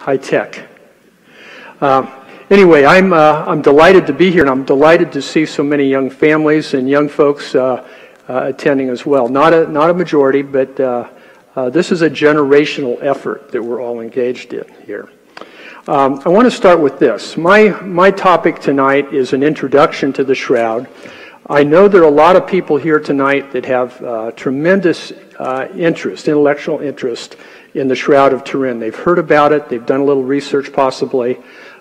high tech. Um, anyway, I'm, uh, I'm delighted to be here, and I'm delighted to see so many young families and young folks uh, uh, attending as well. Not a, not a majority, but uh, uh, this is a generational effort that we're all engaged in here. Um, I want to start with this. My, my topic tonight is an introduction to the shroud. I know there are a lot of people here tonight that have uh, tremendous uh, interest, intellectual interest, in the Shroud of Turin. They've heard about it, they've done a little research possibly,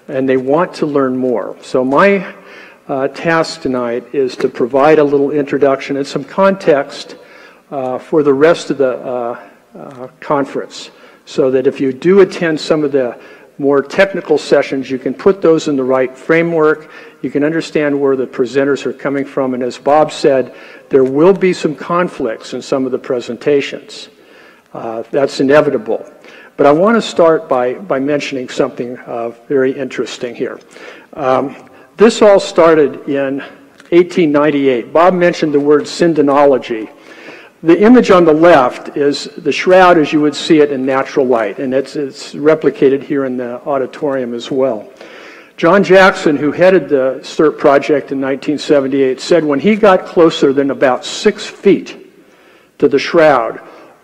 and they want to learn more. So, my uh, task tonight is to provide a little introduction and some context uh, for the rest of the uh, uh, conference so that if you do attend some of the more technical sessions, you can put those in the right framework. You can understand where the presenters are coming from. And as Bob said, there will be some conflicts in some of the presentations. Uh, that's inevitable. But I want to start by, by mentioning something uh, very interesting here. Um, this all started in 1898. Bob mentioned the word sindonology. The image on the left is the shroud as you would see it in natural light, and it's, it's replicated here in the auditorium as well. John Jackson, who headed the STURP project in 1978, said when he got closer than about six feet to the shroud,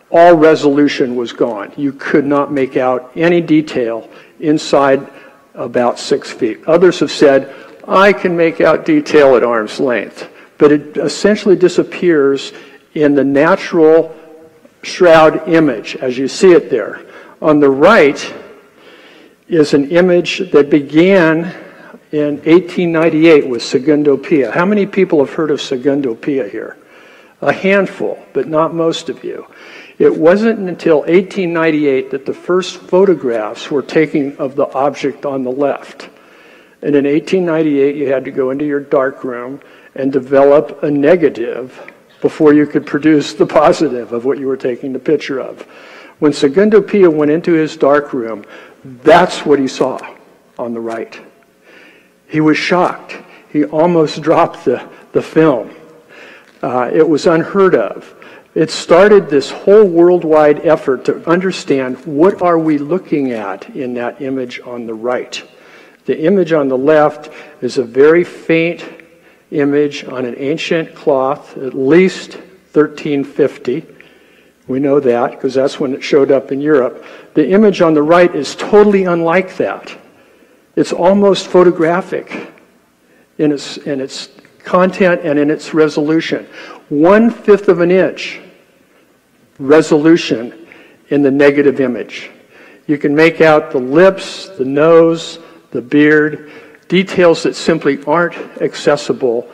all resolution was gone. You could not make out any detail inside about six feet. Others have said, I can make out detail at arm's length, but it essentially disappears in the natural shroud image as you see it there. On the right is an image that began in 1898 with Segundo Pia. How many people have heard of Segundo Pia here? A handful, but not most of you. It wasn't until 1898 that the first photographs were taken of the object on the left. And in 1898, you had to go into your darkroom and develop a negative before you could produce the positive of what you were taking the picture of. When Segundo Pia went into his darkroom, that's what he saw on the right. He was shocked. He almost dropped the, the film. Uh, it was unheard of. It started this whole worldwide effort to understand what are we looking at in that image on the right. The image on the left is a very faint image on an ancient cloth, at least 1350. We know that because that's when it showed up in Europe. The image on the right is totally unlike that. It's almost photographic in its, in its content and in its resolution. One fifth of an inch resolution in the negative image. You can make out the lips, the nose, the beard, details that simply aren't accessible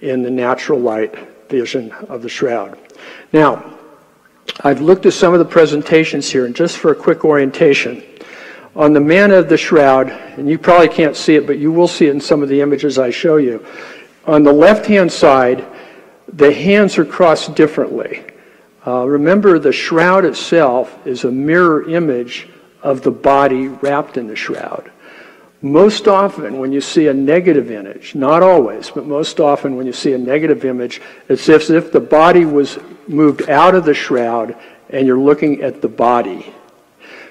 in the natural light vision of the shroud. Now, I've looked at some of the presentations here, and just for a quick orientation, on the man of the shroud, and you probably can't see it, but you will see it in some of the images I show you. On the left hand side, the hands are crossed differently. Uh, remember, the shroud itself is a mirror image of the body wrapped in the shroud. Most often, when you see a negative image, not always, but most often when you see a negative image, it's as if the body was moved out of the shroud and you're looking at the body.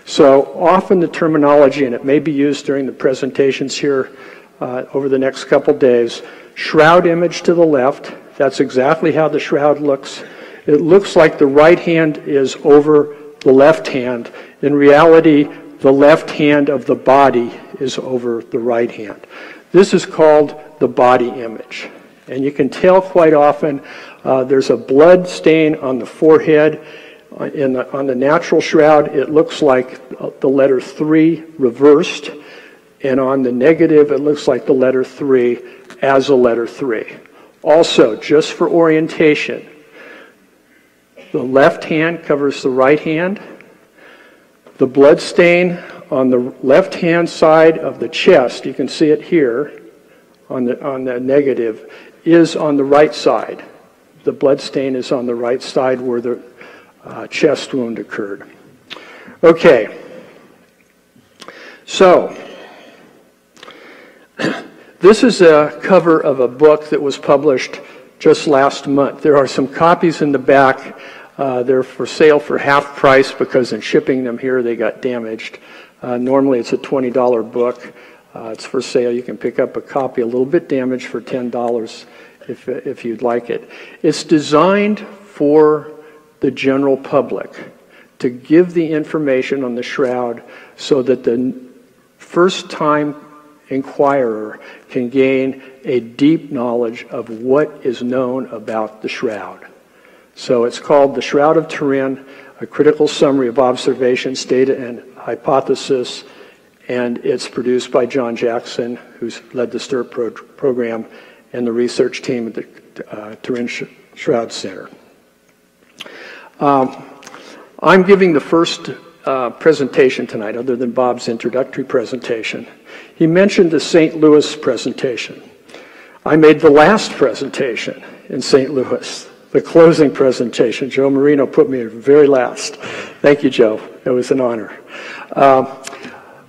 So often the terminology, and it may be used during the presentations here uh, over the next couple days, shroud image to the left, that's exactly how the shroud looks. It looks like the right hand is over the left hand. In reality, the left hand of the body is over the right hand. This is called the body image. And you can tell quite often uh, there's a blood stain on the forehead. Uh, the, on the natural shroud, it looks like uh, the letter 3 reversed. And on the negative, it looks like the letter 3 as a letter 3. Also, just for orientation, the left hand covers the right hand. The blood stain on the left hand side of the chest, you can see it here on the, on the negative, is on the right side. The blood stain is on the right side where the uh, chest wound occurred. Okay. So, this is a cover of a book that was published just last month. There are some copies in the back. Uh, they're for sale for half price because in shipping them here they got damaged. Uh, normally it's a $20 book. Uh, it's for sale. You can pick up a copy a little bit damaged for $10 if, if you'd like it. It's designed for the general public to give the information on the shroud so that the first time inquirer can gain a deep knowledge of what is known about the shroud. So it's called The Shroud of Turin, a critical summary of observations, data, and hypothesis, and it's produced by John Jackson, who's led the STURP pro- program, and the research team at the uh, Turin Sh- Shroud Center. Um, I'm giving the first uh, presentation tonight, other than Bob's introductory presentation. He mentioned the St. Louis presentation. I made the last presentation in St. Louis, the closing presentation. Joe Marino put me very last. Thank you, Joe. It was an honor. Uh,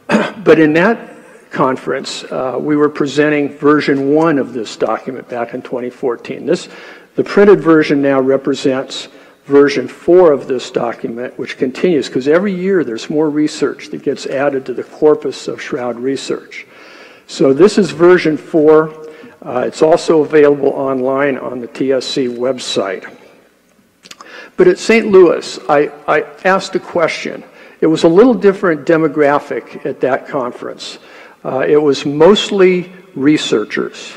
but in that conference, uh, we were presenting version one of this document back in 2014. This, the printed version now represents version four of this document, which continues, because every year there's more research that gets added to the corpus of Shroud research. So this is version four. Uh, it's also available online on the TSC website. But at St. Louis, I, I asked a question. It was a little different demographic at that conference. Uh, it was mostly researchers.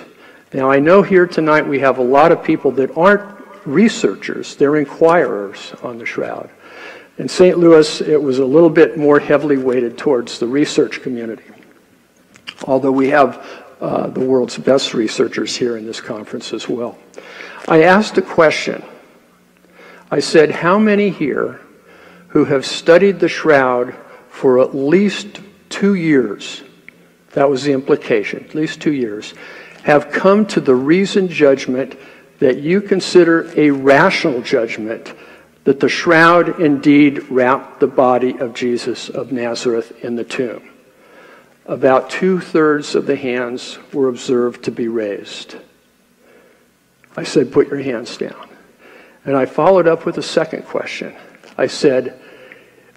Now, I know here tonight we have a lot of people that aren't researchers, they're inquirers on the shroud. In St. Louis, it was a little bit more heavily weighted towards the research community, although we have uh, the world's best researchers here in this conference as well. I asked a question. I said, How many here who have studied the shroud for at least two years, that was the implication, at least two years, have come to the reasoned judgment that you consider a rational judgment that the shroud indeed wrapped the body of Jesus of Nazareth in the tomb. About two thirds of the hands were observed to be raised. I said, Put your hands down. And I followed up with a second question. I said,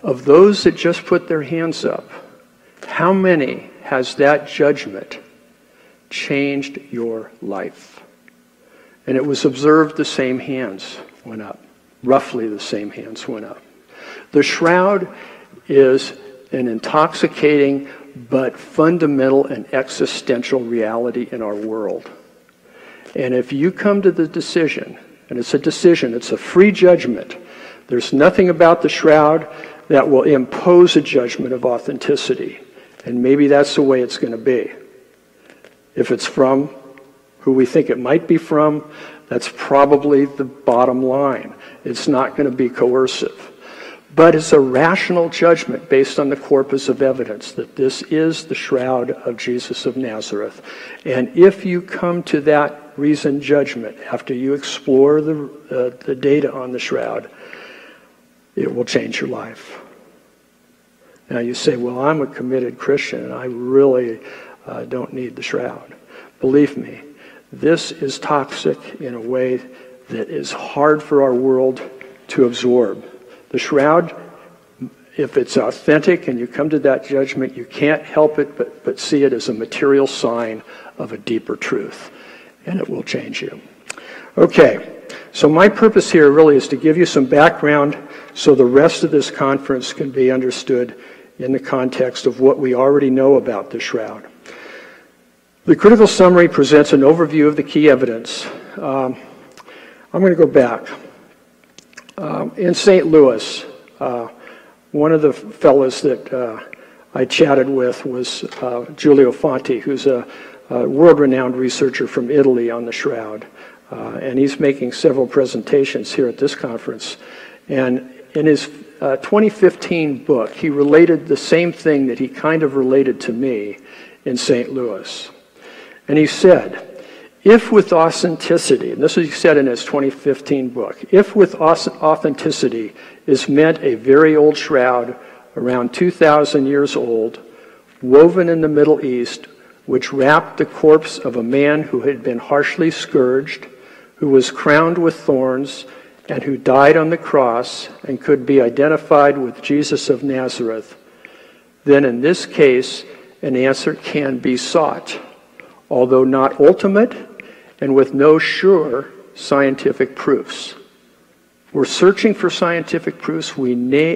Of those that just put their hands up, how many has that judgment changed your life? And it was observed the same hands went up. Roughly the same hands went up. The shroud is an intoxicating but fundamental and existential reality in our world. And if you come to the decision, and it's a decision, it's a free judgment, there's nothing about the shroud that will impose a judgment of authenticity. And maybe that's the way it's going to be. If it's from who we think it might be from, that's probably the bottom line. It's not going to be coercive. But it's a rational judgment based on the corpus of evidence that this is the shroud of Jesus of Nazareth. And if you come to that reasoned judgment after you explore the, uh, the data on the shroud, it will change your life. Now you say, well, I'm a committed Christian and I really uh, don't need the shroud. Believe me, this is toxic in a way that is hard for our world to absorb. The shroud, if it's authentic and you come to that judgment, you can't help it but, but see it as a material sign of a deeper truth, and it will change you. Okay, so my purpose here really is to give you some background so the rest of this conference can be understood in the context of what we already know about the shroud. The critical summary presents an overview of the key evidence. Um, I'm going to go back. Um, in St. Louis, uh, one of the fellows that uh, I chatted with was uh, Giulio Fanti, who's a, a world renowned researcher from Italy on the shroud. Uh, and he's making several presentations here at this conference. And in his uh, 2015 book, he related the same thing that he kind of related to me in St. Louis. And he said, if with authenticity, and this is he said in his 2015 book, if with authenticity is meant a very old shroud around 2,000 years old, woven in the Middle East, which wrapped the corpse of a man who had been harshly scourged, who was crowned with thorns, and who died on the cross and could be identified with Jesus of Nazareth, then in this case, an answer can be sought, although not ultimate and with no sure scientific proofs. We're searching for scientific proofs. We may,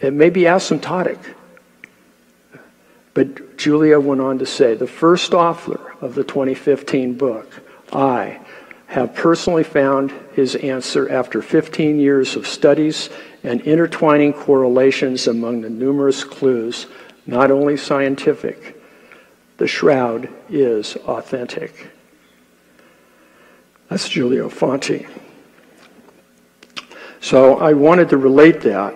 it may be asymptotic. But Giulio went on to say, the first author of the 2015 book, I, have personally found his answer after 15 years of studies and intertwining correlations among the numerous clues, not only scientific. The shroud is authentic. That's Giulio Fanti. So I wanted to relate that.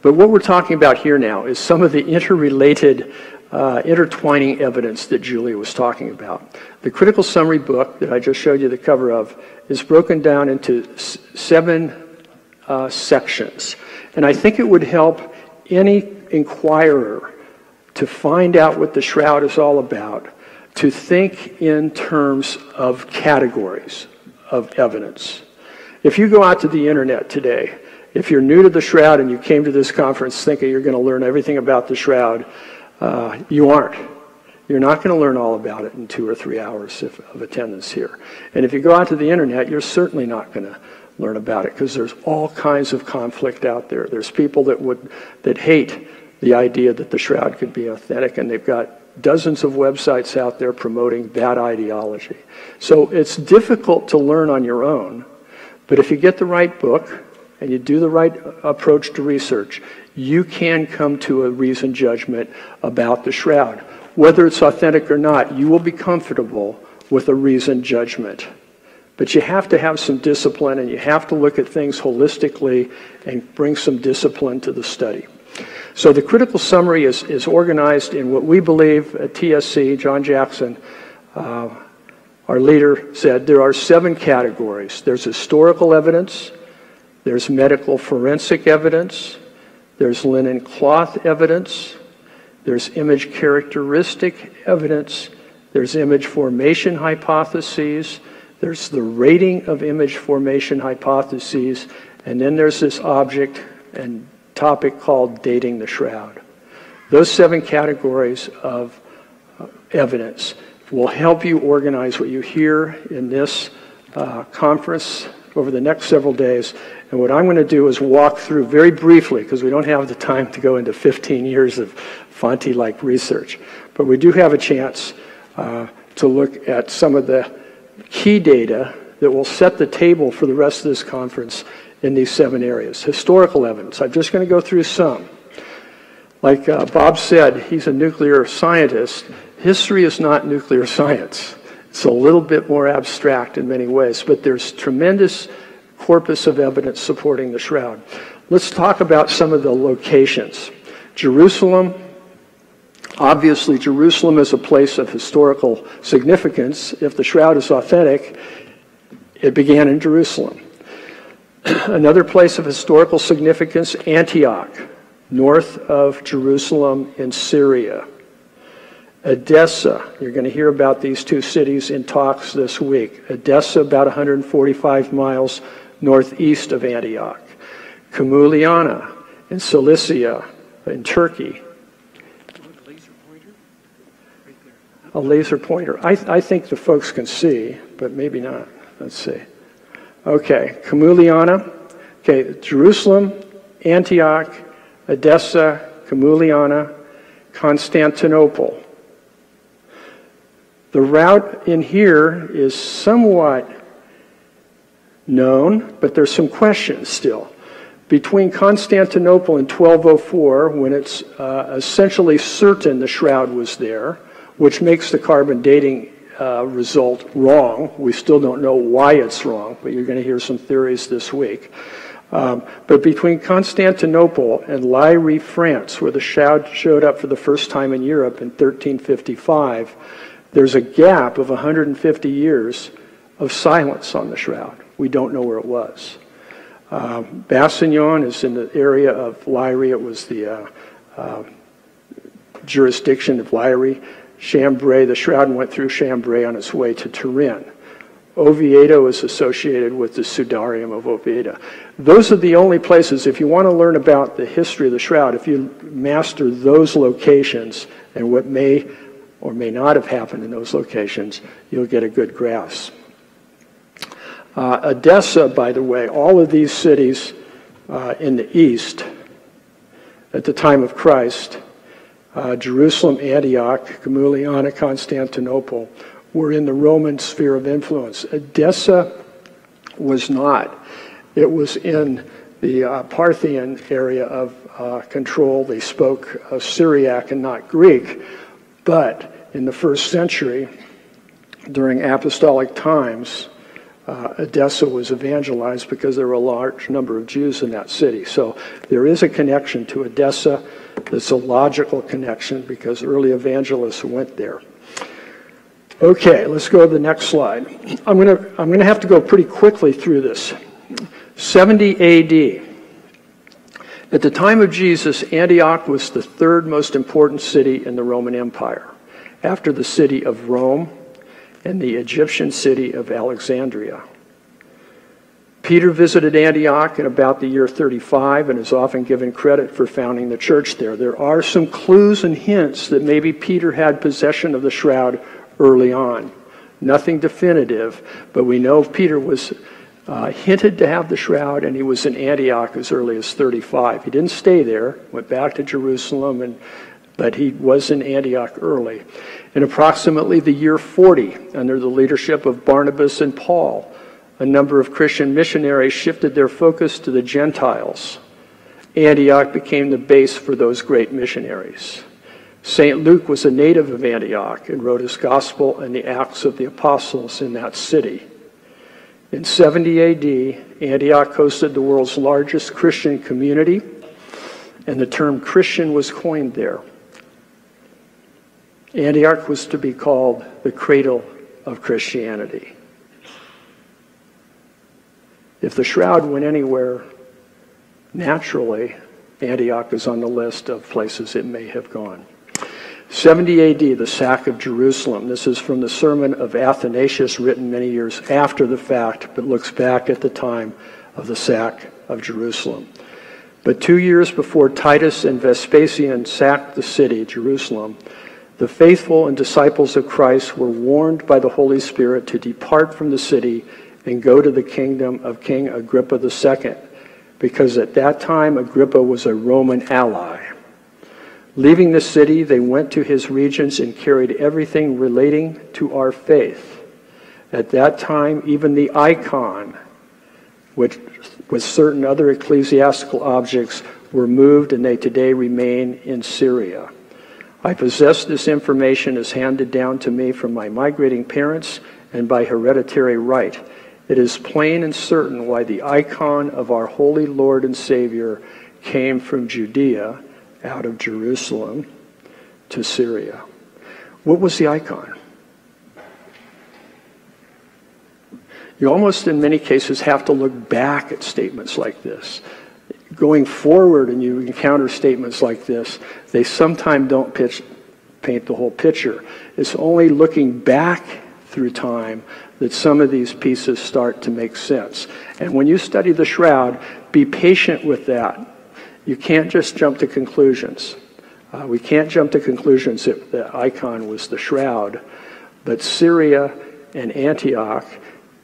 But what we're talking about here now is some of the interrelated, uh, intertwining evidence that Giulio was talking about. The critical summary book that I just showed you the cover of is broken down into seven uh, sections. And I think it would help any inquirer to find out what the shroud is all about, to think in terms of categories of evidence. If you go out to the internet today, if you're new to the shroud and you came to this conference thinking you're going to learn everything about the shroud, uh, you aren't. You're not going to learn all about it in two or three hours of, of attendance here. And if you go out to the internet, you're certainly not going to learn about it because there's all kinds of conflict out there. There's people that would that hate the idea that the shroud could be authentic, and they've got dozens of websites out there promoting that ideology. So it's difficult to learn on your own, but if you get the right book and you do the right approach to research, you can come to a reasoned judgment about the shroud. Whether it's authentic or not, you will be comfortable with a reasoned judgment. But you have to have some discipline and you have to look at things holistically and bring some discipline to the study. So the critical summary is, is organized in what we believe at TSC, John Jackson, uh, our leader said there are seven categories. There's historical evidence, there's medical forensic evidence, there's linen cloth evidence, there's image characteristic evidence. There's image formation hypotheses. There's the rating of image formation hypotheses. And then there's this object and topic called dating the shroud. Those seven categories of uh, evidence will help you organize what you hear in this uh, conference over the next several days. And what I'm going to do is walk through very briefly, because we don't have the time to go into 15 years of Fanti-like research. But we do have a chance uh, to look at some of the key data that will set the table for the rest of this conference in these seven areas. Historical evidence. I'm just going to go through some. Like uh, Bob said, he's a nuclear scientist. History is not nuclear science. It's a little bit more abstract in many ways, but there's tremendous corpus of evidence supporting the shroud. Let's talk about some of the locations. Jerusalem, Obviously, Jerusalem is a place of historical significance. If the shroud is authentic, it began in Jerusalem. Another place of historical significance, Antioch, north of Jerusalem in Syria. Edessa, you're going to hear about these two cities in talks this week. Edessa, about 145 miles northeast of Antioch. Camuliana in Cilicia, in Turkey, a laser pointer. I, I think the folks can see, but maybe not. Let's see. Okay, Camuliana. Okay, Jerusalem, Antioch, Edessa, Camuliana, Constantinople. The route in here is somewhat known, but there's some questions still. Between Constantinople and 1204, when it's uh, essentially certain the shroud was there, which makes the carbon dating uh, result wrong. We still don't know why it's wrong, but you're going to hear some theories this week. Um, but between Constantinople and Lirey, France, where the shroud showed up for the first time in Europe in 1355, there's a gap of 150 years of silence on the shroud. We don't know where it was. Um, Bassignon is in the area of Lirey. It was the uh, uh, jurisdiction of Lirey. Chambéry, the shroud went through Chambéry on its way to Turin. Oviedo is associated with the Sudarium of Oviedo. Those are the only places, if you want to learn about the history of the shroud, if you master those locations and what may or may not have happened in those locations, you'll get a good grasp. Uh, Edessa, by the way, all of these cities uh, in the east at the time of Christ, uh, Jerusalem, Antioch, Camuliana, Constantinople, were in the Roman sphere of influence. Edessa was not. It was in the uh, Parthian area of uh, control. They spoke uh, Syriac and not Greek. But in the first century, during apostolic times, uh, Edessa was evangelized because there were a large number of Jews in that city. So there is a connection to Edessa that's a logical connection because early evangelists went there. Okay, let's go to the next slide. I'm going to I'm going to have to go pretty quickly through this. 70 AD. At the time of Jesus, Antioch was the third most important city in the Roman Empire, after the city of Rome and the Egyptian city of Alexandria. Peter visited Antioch in about the year 35 and is often given credit for founding the church there. There are some clues and hints that maybe Peter had possession of the shroud early on. Nothing definitive, but we know Peter was uh, hinted to have the shroud, and he was in Antioch as early as 35. He didn't stay there, went back to Jerusalem, and, but he was in Antioch early. In approximately the year 40, under the leadership of Barnabas and Paul, a number of Christian missionaries shifted their focus to the Gentiles. Antioch became the base for those great missionaries. St. Luke was a native of Antioch and wrote his gospel and the Acts of the Apostles in that city. In 70 AD, Antioch hosted the world's largest Christian community, and the term Christian was coined there. Antioch was to be called the cradle of Christianity. If the shroud went anywhere naturally, Antioch is on the list of places it may have gone. 70 AD, the sack of Jerusalem. This is from the sermon of Athanasius, written many years after the fact, but looks back at the time of the sack of Jerusalem. But two years before Titus and Vespasian sacked the city, Jerusalem, the faithful and disciples of Christ were warned by the Holy Spirit to depart from the city and go to the kingdom of King Agrippa II, because at that time Agrippa was a Roman ally. Leaving the city, they went to his regions and carried everything relating to our faith. At that time, even the icon, which with certain other ecclesiastical objects, were moved and they today remain in Syria. I possess this information as handed down to me from my migrating parents and by hereditary right. It is plain and certain why the icon of our holy Lord and Savior came from Judea, out of Jerusalem, to Syria. What was the icon? You almost, in many cases, have to look back at statements like this going forward and you encounter statements like this, they sometimes don't pitch, paint the whole picture. It's only looking back through time that some of these pieces start to make sense. And when you study the shroud, be patient with that. You can't just jump to conclusions. Uh, we can't jump to conclusions if the icon was the shroud, but Syria and Antioch,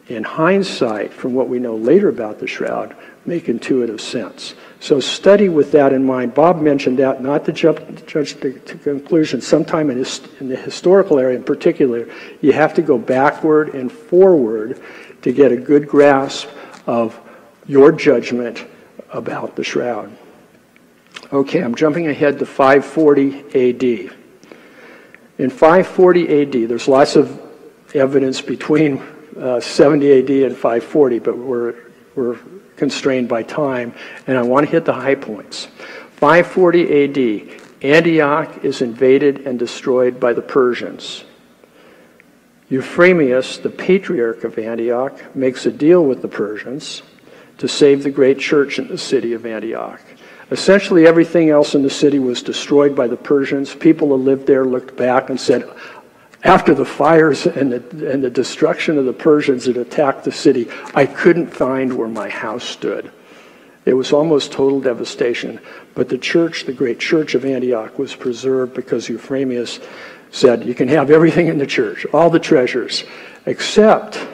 in hindsight, from what we know later about the shroud, make intuitive sense. So study with that in mind. Bob mentioned that, not to jump judge to, to conclusions. Sometime in, his, in the historical area in particular, you have to go backward and forward to get a good grasp of your judgment about the shroud. Okay, I'm jumping ahead to 540 AD. In 540 AD, there's lots of evidence between uh, 70 AD and 540, but we're, we're constrained by time, and I want to hit the high points. 540 AD, Antioch is invaded and destroyed by the Persians. Euphemius, the patriarch of Antioch, makes a deal with the Persians to save the great church in the city of Antioch. Essentially, everything else in the city was destroyed by the Persians. People who lived there looked back and said, After the fires and the, and the destruction of the Persians that attacked the city, I couldn't find where my house stood. It was almost total devastation. But the church, the great church of Antioch, was preserved because Euphemius said, You can have everything in the church, all the treasures, except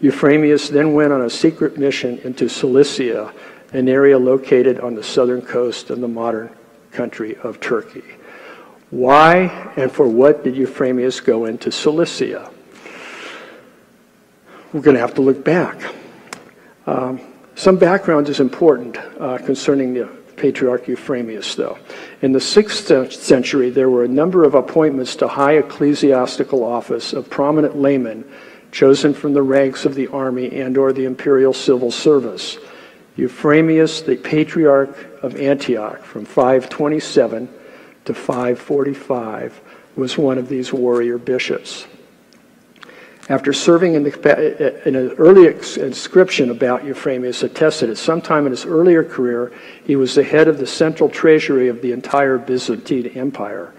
Euphemius then went on a secret mission into Cilicia, an area located on the southern coast of the modern country of Turkey. Why and for what did Euphemius go into Cilicia? We're going to have to look back. Um, some background is important uh, concerning the patriarch Euphemius, though. In the 6th century, there were a number of appointments to high ecclesiastical office of prominent laymen chosen from the ranks of the army and or the imperial civil service. Euphemius, the patriarch of Antioch, from 527 to 545, was one of these warrior bishops. After serving in, the, in an early inscription about Euphemius attested at sometime in his earlier career, he was the head of the central treasury of the entire Byzantine Empire.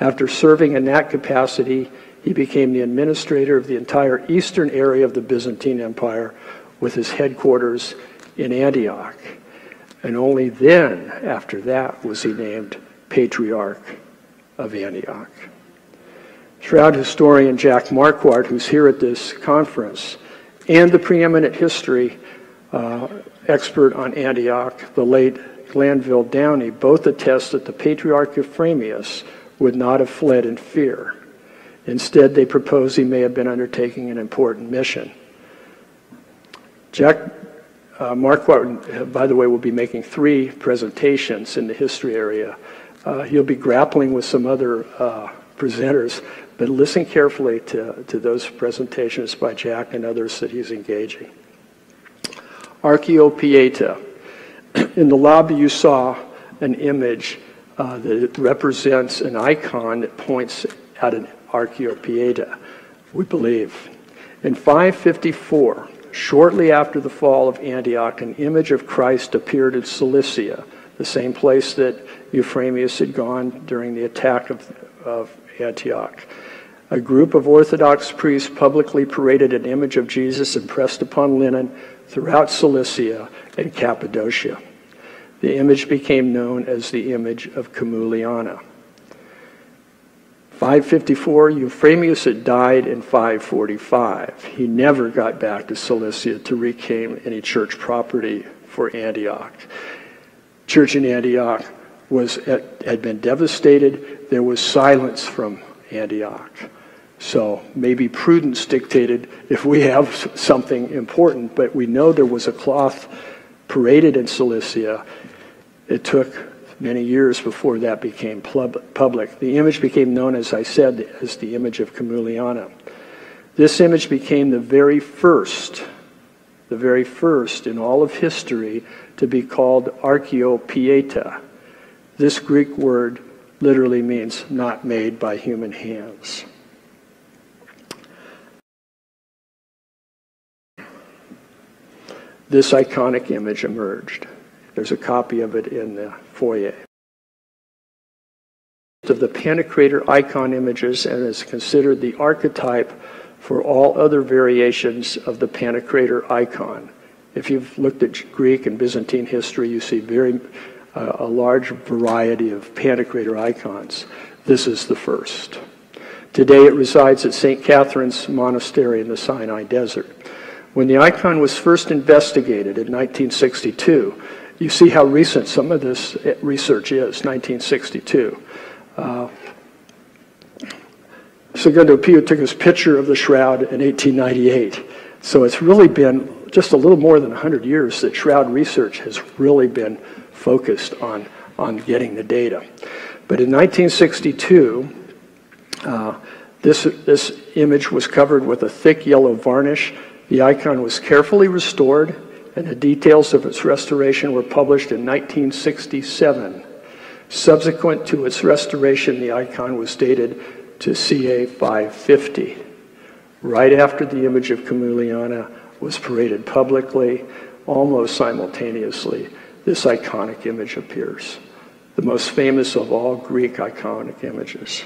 After serving in that capacity, he became the administrator of the entire eastern area of the Byzantine Empire with his headquarters in Antioch. And only then, after that, was he named Patriarch of Antioch. Shroud historian Jack Markwardt, who's here at this conference, and the preeminent history uh, expert on Antioch, the late Glanville Downey, both attest that the Patriarch Euphemius would not have fled in fear. Instead, they propose he may have been undertaking an important mission. Jack uh, Markwardt, by the way, will be making three presentations in the history area. Uh, he'll be grappling with some other uh, presenters but listen carefully to, to those presentations by Jack and others that he's engaging. Acheiropoieta. In the lobby, you saw an image uh, that represents an icon that points at an Acheiropoieta, we believe. In 554, shortly after the fall of Antioch, an image of Christ appeared in Cilicia, the same place that Euphemius had gone during the attack of, of Antioch. A group of Orthodox priests publicly paraded an image of Jesus impressed upon linen throughout Cilicia and Cappadocia. The image became known as the image of Camuliana. 554, Euphemius had died in 545. He never got back to Cilicia to reclaim any church property for Antioch. Church in Antioch was, had been devastated. There was silence from Antioch. So maybe prudence dictated if we have something important, but we know there was a cloth paraded in Cilicia. It took many years before that became public. The image became known, as I said, as the image of Camuliana. This image became the very first, the very first in all of history to be called Acheiropoieta. This Greek word literally means not made by human hands. this iconic image emerged. There's a copy of it in the foyer. Of the Pantocrator icon images and is considered the archetype for all other variations of the Pantocrator icon. If you've looked at Greek and Byzantine history, you see very uh, a large variety of Pantocrator icons. This is the first. Today it resides at St. Catherine's Monastery in the Sinai Desert. When the icon was first investigated in 1962, you see how recent some of this research is, 1962. Uh, Segundo Pia took his picture of the shroud in 1898. So it's really been just a little more than 100 years that shroud research has really been focused on, on getting the data. But in 1962, uh, this, this image was covered with a thick yellow varnish the icon was carefully restored, and the details of its restoration were published in 1967. Subsequent to its restoration, the icon was dated to CA 550. Right after the image of Camuliana was paraded publicly, almost simultaneously, this iconic image appears, the most famous of all Greek iconic images.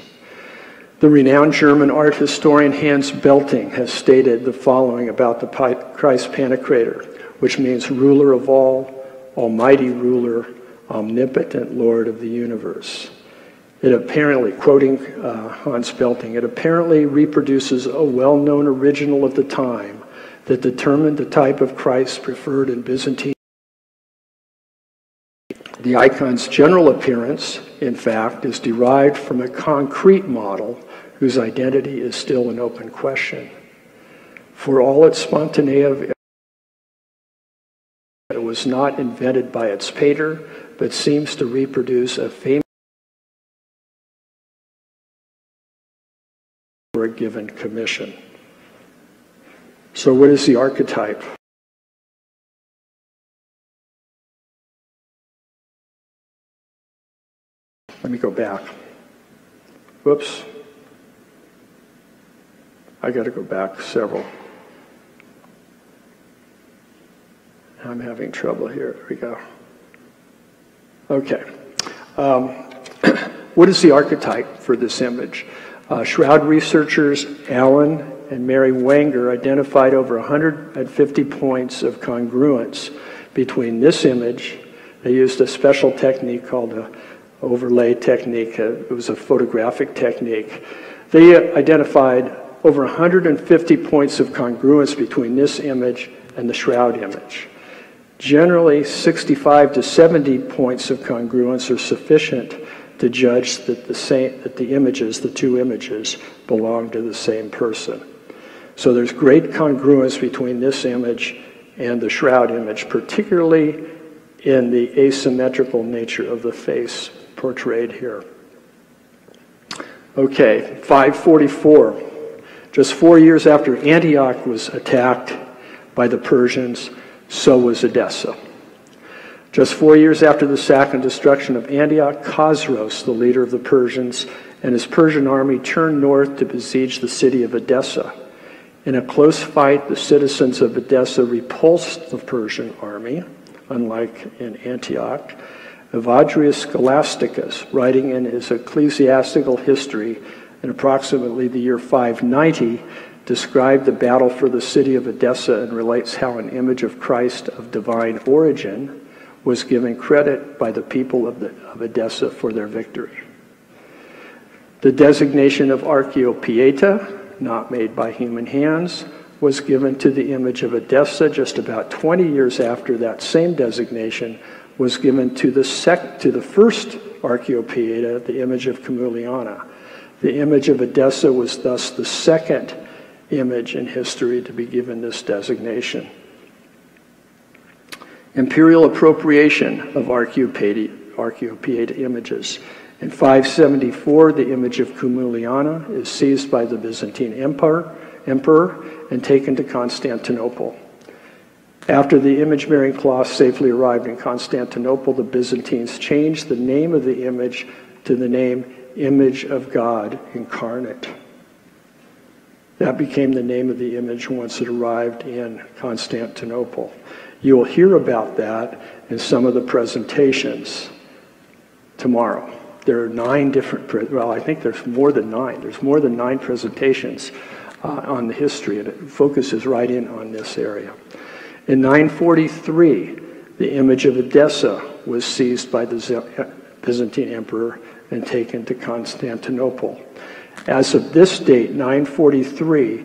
The renowned German art historian Hans Belting has stated the following about the Christ Pantocrator, which means ruler of all, almighty ruler, omnipotent Lord of the universe. It apparently, quoting uh, Hans Belting, it apparently reproduces a well known original of the time that determined the type of Christ preferred in Byzantine. The icon's general appearance, in fact, is derived from a concrete model whose identity is still an open question. For all its spontaneity, it was not invented by its painter, but seems to reproduce a famous for a given commission. So, what is the archetype? Let me go back. Whoops. I got to go back several. I'm having trouble here. Here we go. Okay. Um, what is the archetype for this image? Uh, Shroud researchers Allen and Mary Whanger identified over 150 points of congruence between this image. They used a special technique called a overlay technique. Uh, it was a photographic technique. They identified over 150 points of congruence between this image and the shroud image. Generally, 65 to 70 points of congruence are sufficient to judge that the, same, that the images, the two images, belong to the same person. So there's great congruence between this image and the shroud image, particularly in the asymmetrical nature of the face portrayed here. Okay, 544. Just four years after Antioch was attacked by the Persians, so was Edessa. Just four years after the sack and destruction of Antioch, Khosroes, the leader of the Persians, and his Persian army turned north to besiege the city of Edessa. In a close fight, the citizens of Edessa repulsed the Persian army, unlike in Antioch. Evagrius Scholasticus, writing in his ecclesiastical history in approximately the year 590, described the battle for the city of Edessa and relates how an image of Christ of divine origin was given credit by the people of, the, of Edessa for their victory. The designation of Acheiropoieta, not made by human hands, was given to the image of Edessa just about 20 years after that same designation was given to the, sec- to the first Acheiropoieta, the image of Camuliana. The image of Edessa was thus the second image in history to be given this designation. Imperial appropriation of Acheiropoieta images. In 574, the image of Camuliana is seized by the Byzantine Empire, emperor and taken to Constantinople. After the image bearing cloth safely arrived in Constantinople, the Byzantines changed the name of the image to the name Image of God Incarnate. That became the name of the image once it arrived in Constantinople. You will hear about that in some of the presentations tomorrow. There are nine different, well, I think there's more than nine. There's more than nine presentations uh, on the history, and it focuses right in on this area. In 943, the image of Edessa was seized by the Byzantine emperor and taken to Constantinople. As of this date, 943,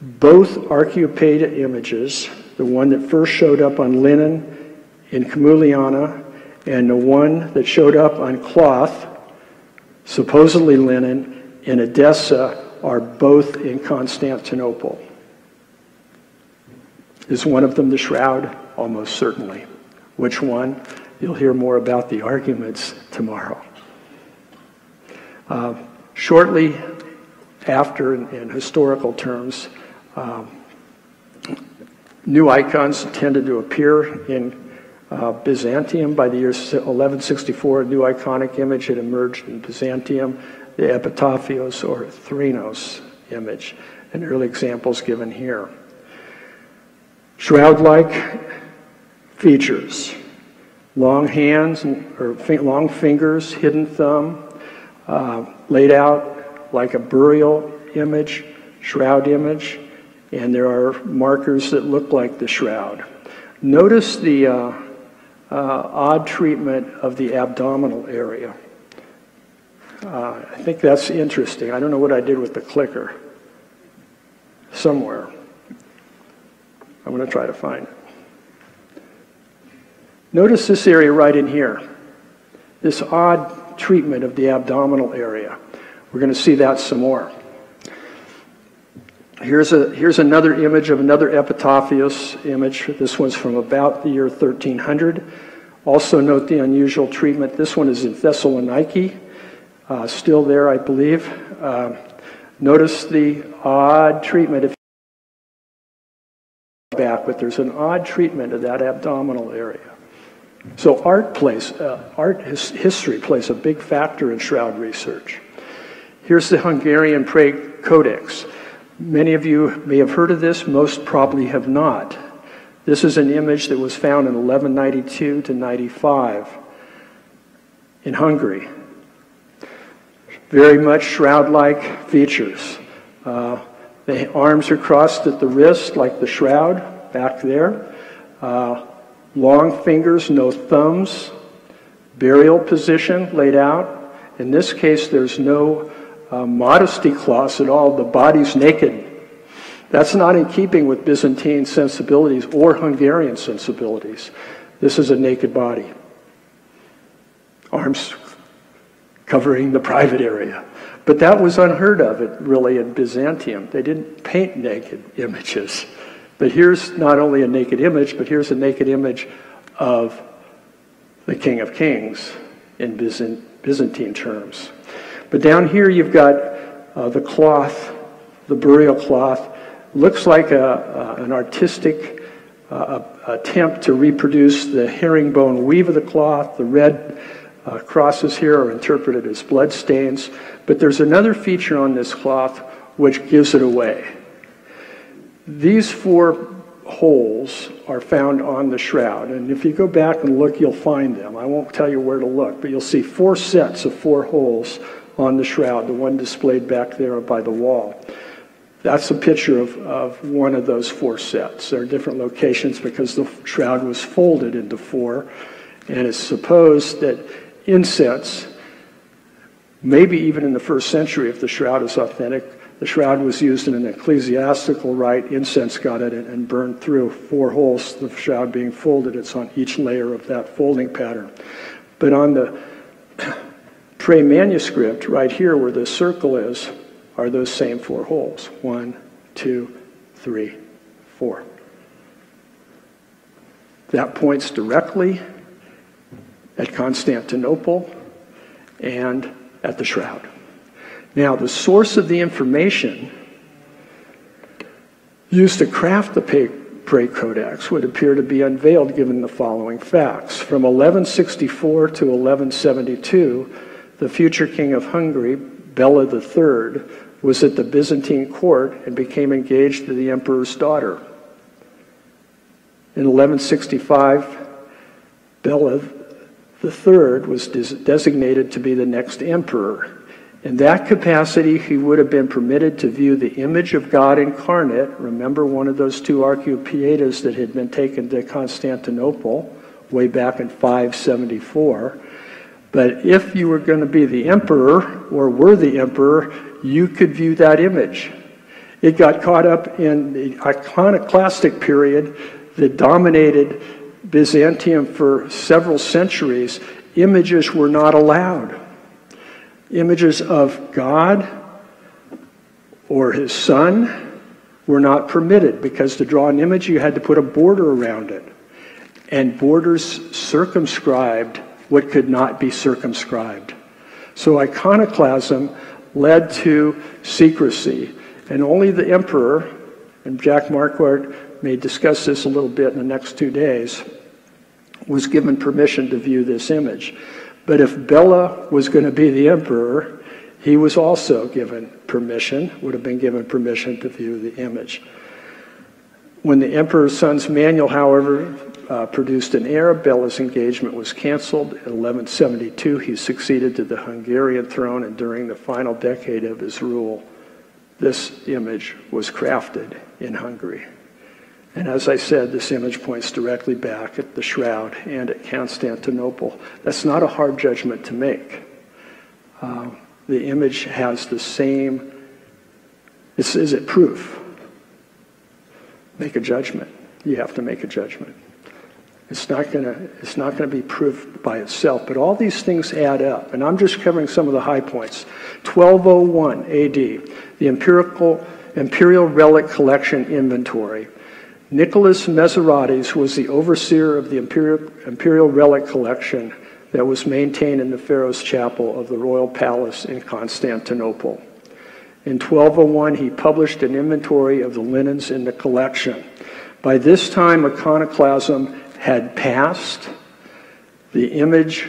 both Acheiropoieta images, the one that first showed up on linen in Camuliana and the one that showed up on cloth, supposedly linen in Edessa, are both in Constantinople. Is one of them the shroud? Almost certainly. Which one? You'll hear more about the arguments tomorrow. Uh, shortly after, in, in historical terms, um, new icons tended to appear in uh, Byzantium. By the year 1164, a new iconic image had emerged in Byzantium, the Epitaphios or threnos image, and early examples given here. Shroud like features long hands or long fingers, hidden thumb, uh, laid out like a burial image, shroud image, and there are markers that look like the shroud. Notice the uh, odd treatment of the abdominal area. Uh, I think that's interesting. I don't know what I did with the clicker. Somewhere. I'm going to try to find it. Notice this area right in here. This odd treatment of the abdominal area. We're going to see that some more. Here's, a, here's another image of another Epitaphios image. This one's from about the year 1300. Also note the unusual treatment. This one is in Thessaloniki, uh, still there, I believe. Uh, notice the odd treatment if back, but there's an odd treatment of that abdominal area. So art plays, uh, art his, history plays a big factor in shroud research. Here's the Hungarian Pray Codex. Many of you may have heard of this, most probably have not. This is an image that was found in 1192 to 95 in Hungary. Very much shroud like features. Uh, the arms are crossed at the wrist, like the shroud back there. Uh, long fingers, no thumbs. Burial position laid out. In this case, there's no uh, modesty clause at all. The body's naked. That's not in keeping with Byzantine sensibilities or Hungarian sensibilities. This is a naked body. Arms covering the private area. But that was unheard of, it, really, in Byzantium. They didn't paint naked images. But here's not only a naked image, but here's a naked image of the King of Kings in Byzantine terms. But down here you've got uh, the cloth, the burial cloth. Looks like a, uh, an artistic uh, attempt to reproduce the herringbone weave of the cloth. The red uh, crosses here are interpreted as blood stains. But there's another feature on this cloth which gives it away. These four holes are found on the shroud. And if you go back and look, you'll find them. I won't tell you where to look, but you'll see four sets of four holes on the shroud, the one displayed back there by the wall. That's a picture of, of one of those four sets. There are different locations because the shroud was folded into four, and it's supposed that incense, maybe even in the first century, if the shroud is authentic, the shroud was used in an ecclesiastical rite. Incense got it and burned through four holes, the shroud being folded. It's on each layer of that folding pattern. But on the Pray manuscript, right here where the circle is, are those same four holes. One, two, three, four. That points directly at Constantinople and at the shroud. Now, the source of the information used to craft the Pray Codex would appear to be unveiled given the following facts. From 1164 to 1172, the future king of Hungary, Bela III, was at the Byzantine court and became engaged to the emperor's daughter. In 1165, Bela III was designated to be the next emperor. In that capacity, he would have been permitted to view the image of God incarnate. Remember one of those two Acheiropoietas that had been taken to Constantinople way back in 574. But if you were going to be the emperor or were the emperor, you could view that image. It got caught up in the iconoclastic period that dominated Byzantium for several centuries. Images were not allowed images of God or his son were not permitted because to draw an image you had to put a border around it. And borders circumscribed what could not be circumscribed. So iconoclasm led to secrecy. And only the emperor, and Jack Markwardt may discuss this a little bit in the next two days, was given permission to view this image. But if Bela was going to be the emperor, he was also given permission, would have been given permission to view the image. When the emperor's son's Manuel, however, uh, produced an heir, Bela's engagement was canceled. In 1172, he succeeded to the Hungarian throne, and during the final decade of his rule, this image was crafted in Hungary. And as I said, this image points directly back at the shroud and at Constantinople. That's not a hard judgment to make. Uh, the image has the same, is it proof? Make a judgment. You have to make a judgment. It's not going to it's not going to be proved by itself, but all these things add up. And I'm just covering some of the high points. 1201 AD, the empirical imperial relic collection inventory. Nicholas Mesarites was the overseer of the imperial, imperial relic collection that was maintained in the Pharos chapel of the royal palace in Constantinople. In 1201, he published an inventory of the linens in the collection. By this time, iconoclasm had passed. The image,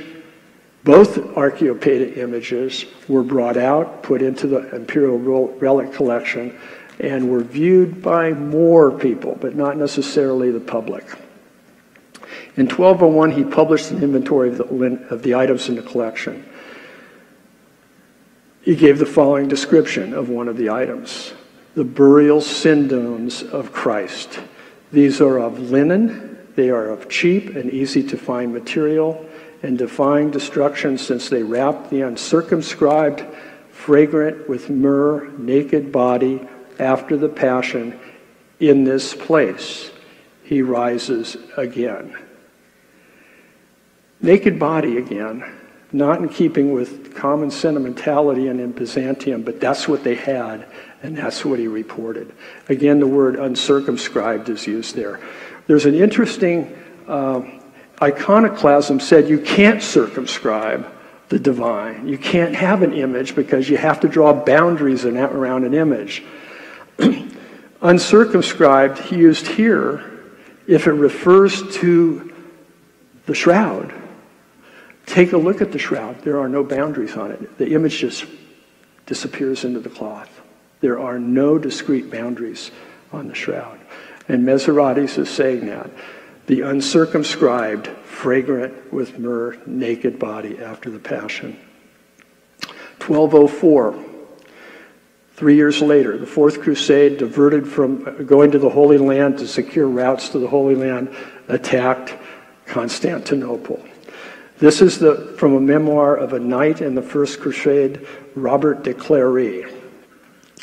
both Acheiropoieta images, were brought out, put into the Imperial Relic Collection, and were viewed by more people, but not necessarily the public. In 1201, he published an inventory of the, of the items in the collection. He gave the following description of one of the items the burial sindones of Christ. These are of linen, they are of cheap and easy to find material, and defying destruction since they wrap the uncircumscribed, fragrant with myrrh, naked body after the passion in this place. He rises again. Naked body again, not in keeping with common sentimentality and in Byzantium, but that's what they had, and that's what he reported. Again, the word uncircumscribed is used there. There's an interesting uh, iconoclasm said you can't circumscribe the divine. You can't have an image because you have to draw boundaries around an image. uncircumscribed, he used here if it refers to the shroud. Take a look at the shroud. There are no boundaries on it. The image just disappears into the cloth. There are no discrete boundaries on the shroud. And Mesarites is saying that. The uncircumscribed, fragrant with myrrh, naked body after the Passion. 1204. Three years later, the Fourth Crusade, diverted from going to the Holy Land to secure routes to the Holy Land, attacked Constantinople. This is the, from a memoir of a knight in the First Crusade, Robert de Clary.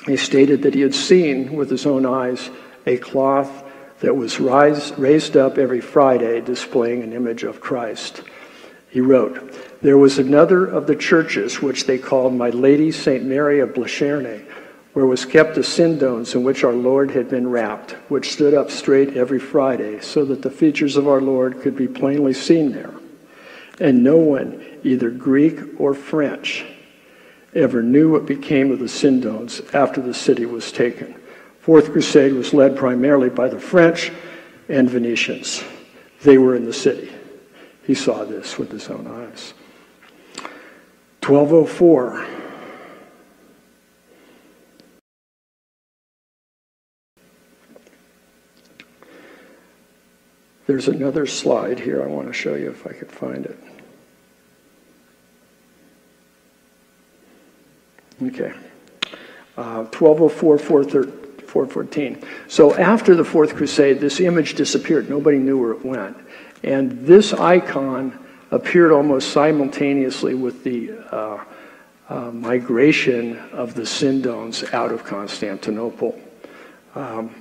He stated that he had seen with his own eyes a cloth that was rise, raised up every Friday displaying an image of Christ. He wrote, There was another of the churches which they called My Lady St. Mary of Blacherne, where was kept the sindones in which our Lord had been wrapped, which stood up straight every Friday, so that the features of our Lord could be plainly seen there. And no one, either Greek or French, ever knew what became of the sindones after the city was taken. Fourth Crusade was led primarily by the French and Venetians. They were in the city. He saw this with his own eyes. 1204. There's another slide here I want to show you if I could find it. Okay. Uh, 1204, 414. So after the Fourth Crusade, this image disappeared. Nobody knew where it went. And this icon appeared almost simultaneously with the uh, uh, migration of the Sindones out of Constantinople. Um,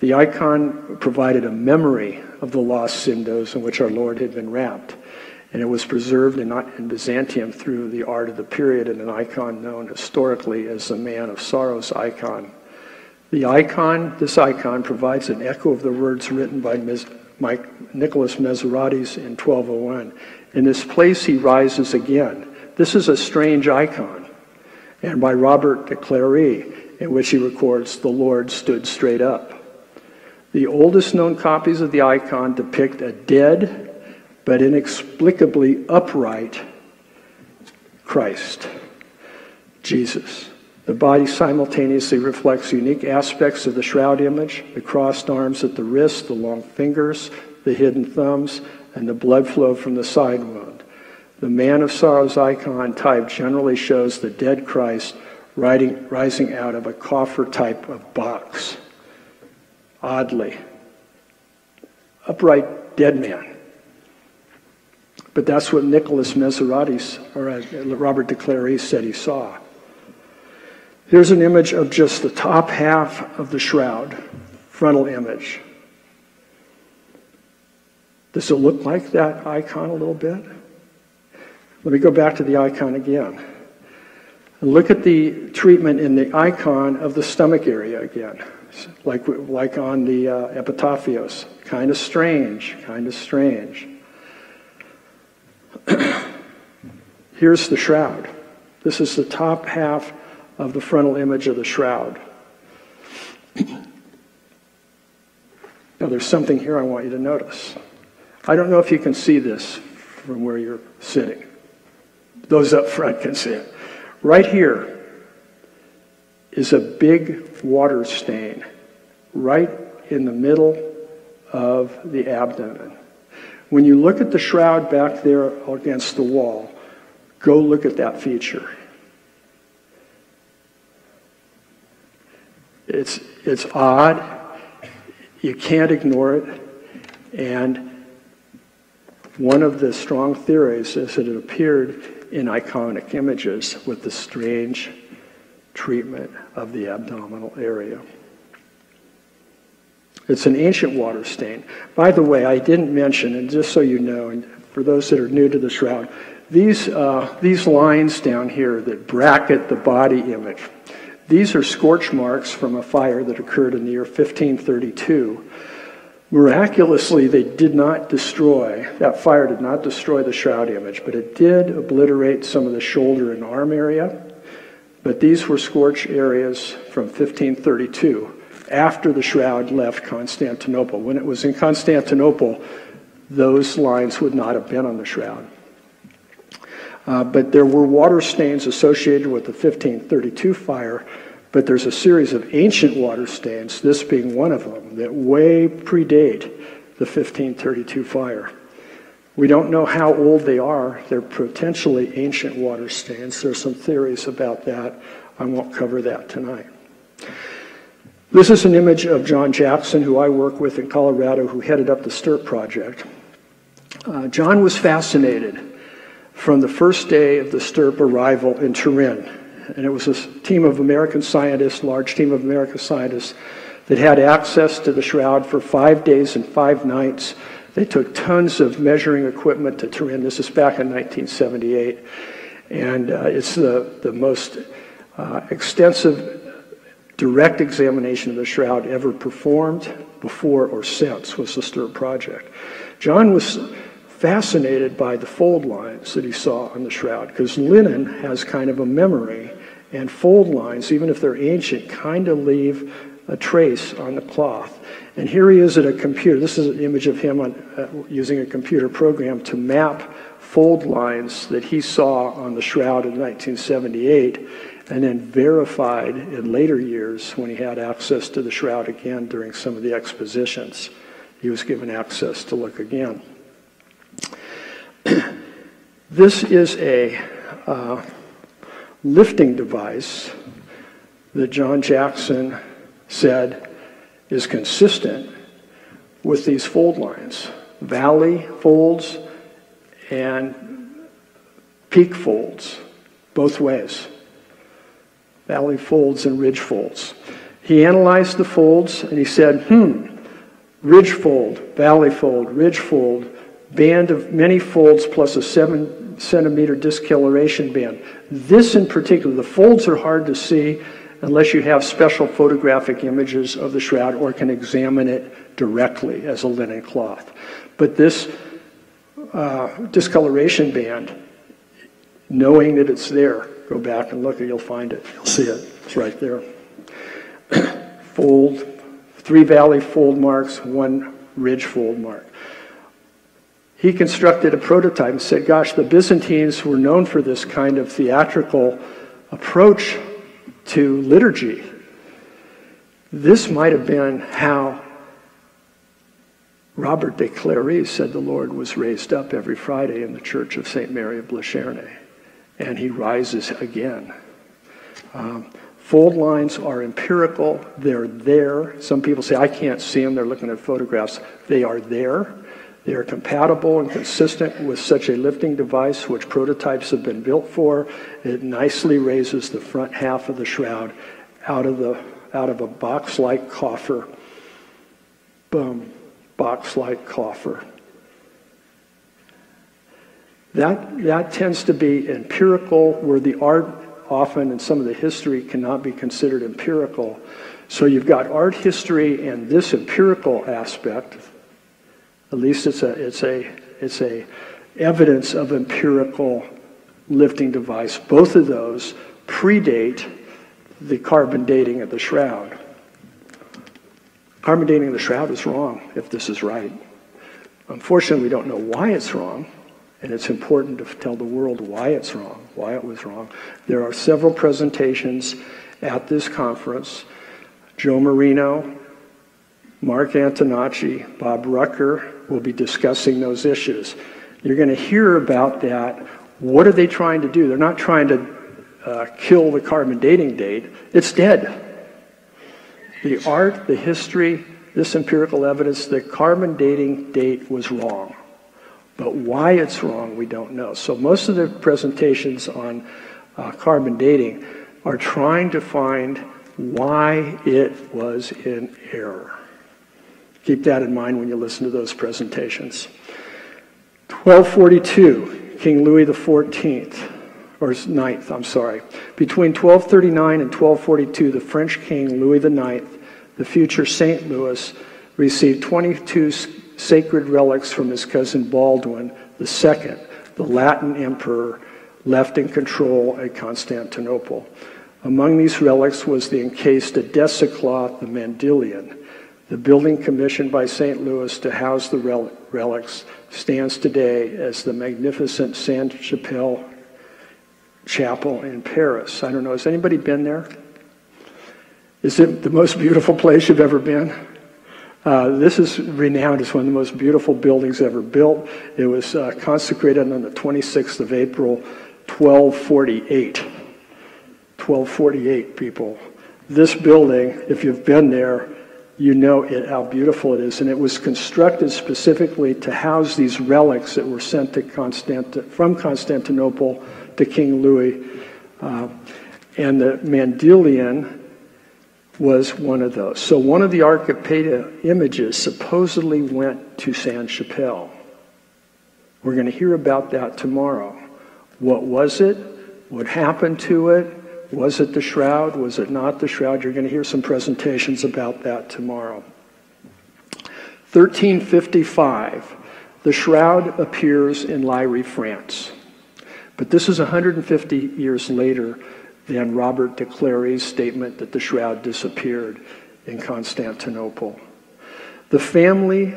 the icon provided a memory of the lost Syndos in which our Lord had been wrapped and it was preserved in, in, Byzantium through the art of the period in an icon known historically as the Man of Sorrows icon. The icon, this icon provides an echo of the words written by Mes, Mike, Nicholas Mesarites in 1201. In this place he rises again. This is a strange icon. And by Robert de Clary, in which he records, the Lord stood straight up. The oldest known copies of the icon depict a dead, but inexplicably upright Christ, Jesus. The body simultaneously reflects unique aspects of the shroud image the crossed arms at the wrist, the long fingers, the hidden thumbs, and the blood flow from the side wound. The Man of Sorrows icon type generally shows the dead Christ riding, rising out of a coffer type of box. Oddly. Upright dead man. But that's what Nicholas Mesarites, or uh, Robert de Clary said he saw. Here's an image of just the top half of the shroud, frontal image. Does it look like that icon a little bit? Let me go back to the icon again. And look at the treatment in the icon of the stomach area again, like, like on the uh, epitaphios. Kind of strange, kind of strange. Here's the shroud. This is the top half of the frontal image of the shroud. now, there's something here I want you to notice. I don't know if you can see this from where you're sitting. Those up front can see it. Right here is a big water stain right in the middle of the abdomen. When you look at the shroud back there against the wall, go look at that feature. It's, it's odd. You can't ignore it. And one of the strong theories is that it appeared in iconic images with the strange treatment of the abdominal area. It's an ancient water stain. By the way, I didn't mention, and just so you know, and for those that are new to the shroud, these, uh, these lines down here that bracket the body image, these are scorch marks from a fire that occurred in the year 1532. Miraculously, they did not destroy, that fire did not destroy the shroud image, but it did obliterate some of the shoulder and arm area. But these were scorch areas from 1532 after the shroud left Constantinople. When it was in Constantinople, those lines would not have been on the shroud. Uh, but there were water stains associated with the 1532 fire, but there's a series of ancient water stains, this being one of them, that way predate the 1532 fire. We don't know how old they are. They're potentially ancient water stains. There's some theories about that. I won't cover that tonight. This is an image of John Jackson, who I work with in Colorado, who headed up the STURP project. Uh, John was fascinated from the first day of the STURP arrival in Turin. And it was a team of American scientists, large team of American scientists, that had access to the shroud for five days and five nights. They took tons of measuring equipment to Turin. This is back in 1978. And uh, it's the, the most uh, extensive direct examination of the shroud ever performed before or since was the STURP project. John was fascinated by the fold lines that he saw on the shroud because linen has kind of a memory and fold lines, even if they're ancient, kind of leave a trace on the cloth. And here he is at a computer. This is an image of him on, uh, using a computer program to map fold lines that he saw on the shroud in 1978 and then verified in later years when he had access to the shroud again during some of the expositions. He was given access to look again. this is a uh, lifting device that John Jackson said is consistent with these fold lines valley folds and peak folds, both ways valley folds and ridge folds. He analyzed the folds and he said, hmm, ridge fold, valley fold, ridge fold, band of many folds plus a seven centimeter discoloration band. This in particular, the folds are hard to see unless you have special photographic images of the shroud or can examine it directly as a linen cloth. But this uh, discoloration band, knowing that it's there, Go back and look, and you'll find it. You'll see it. It's right there. fold, three valley fold marks, one ridge fold mark. He constructed a prototype and said, Gosh, the Byzantines were known for this kind of theatrical approach to liturgy. This might have been how Robert de Clary said the Lord was raised up every Friday in the Church of St. Mary of Blacherne, and he rises again. Um, fold lines are empirical, they're there. Some people say, I can't see them, they're looking at photographs. They are there. They are compatible and consistent with such a lifting device, which prototypes have been built for. It nicely raises the front half of the shroud out of, the, out of a box like coffer. Boom box like coffer. That, that tends to be empirical, where the art often and some of the history cannot be considered empirical. So you've got art history and this empirical aspect. At least it's a, it's a, it's a evidence of empirical lifting device. Both of those predate the carbon dating of the shroud. Carbon dating of the shroud is wrong if this is right. Unfortunately, we don't know why it's wrong, and it's important to tell the world why it's wrong, why it was wrong. There are several presentations at this conference. Joe Marino, Mark Antonacci, Bob Rucker will be discussing those issues. You're going to hear about that. What are they trying to do? They're not trying to uh, kill the carbon dating date, it's dead the art, the history, this empirical evidence, the carbon dating date was wrong. But why it's wrong, we don't know. So most of the presentations on uh, carbon dating are trying to find why it was in error. Keep that in mind when you listen to those presentations. 1242, King Louis XIV, or 9th, I'm sorry. Between 1239 and 1242, the French king Louis IX the future St. Louis, received 22 sacred relics from his cousin Baldwin II, the Latin emperor left in control at Constantinople. Among these relics was the encased Edessa cloth, the Mandylion. The building commissioned by St. Louis to house the rel- relics stands today as the magnificent Sainte Chapelle Chapel in Paris. I don't know, has anybody been there? Is it the most beautiful place you've ever been? Uh, this is renowned as one of the most beautiful buildings ever built. It was uh, consecrated on the 26th of April, 1248. 1248, people. This building, if you've been there, you know it, how beautiful it is. And it was constructed specifically to house these relics that were sent to Constant- from Constantinople to King Louis. Uh, and the Mandylion was one of those. So one of the Acheiropoieta images supposedly went to Sainte Chapelle. We're going to hear about that tomorrow. What was it? What happened to it? Was it the shroud? Was it not the shroud? You're going to hear some presentations about that tomorrow. 1355, the shroud appears in Lirey, France. But this is 150 years later than Robert de Clary's statement that the shroud disappeared in Constantinople. The family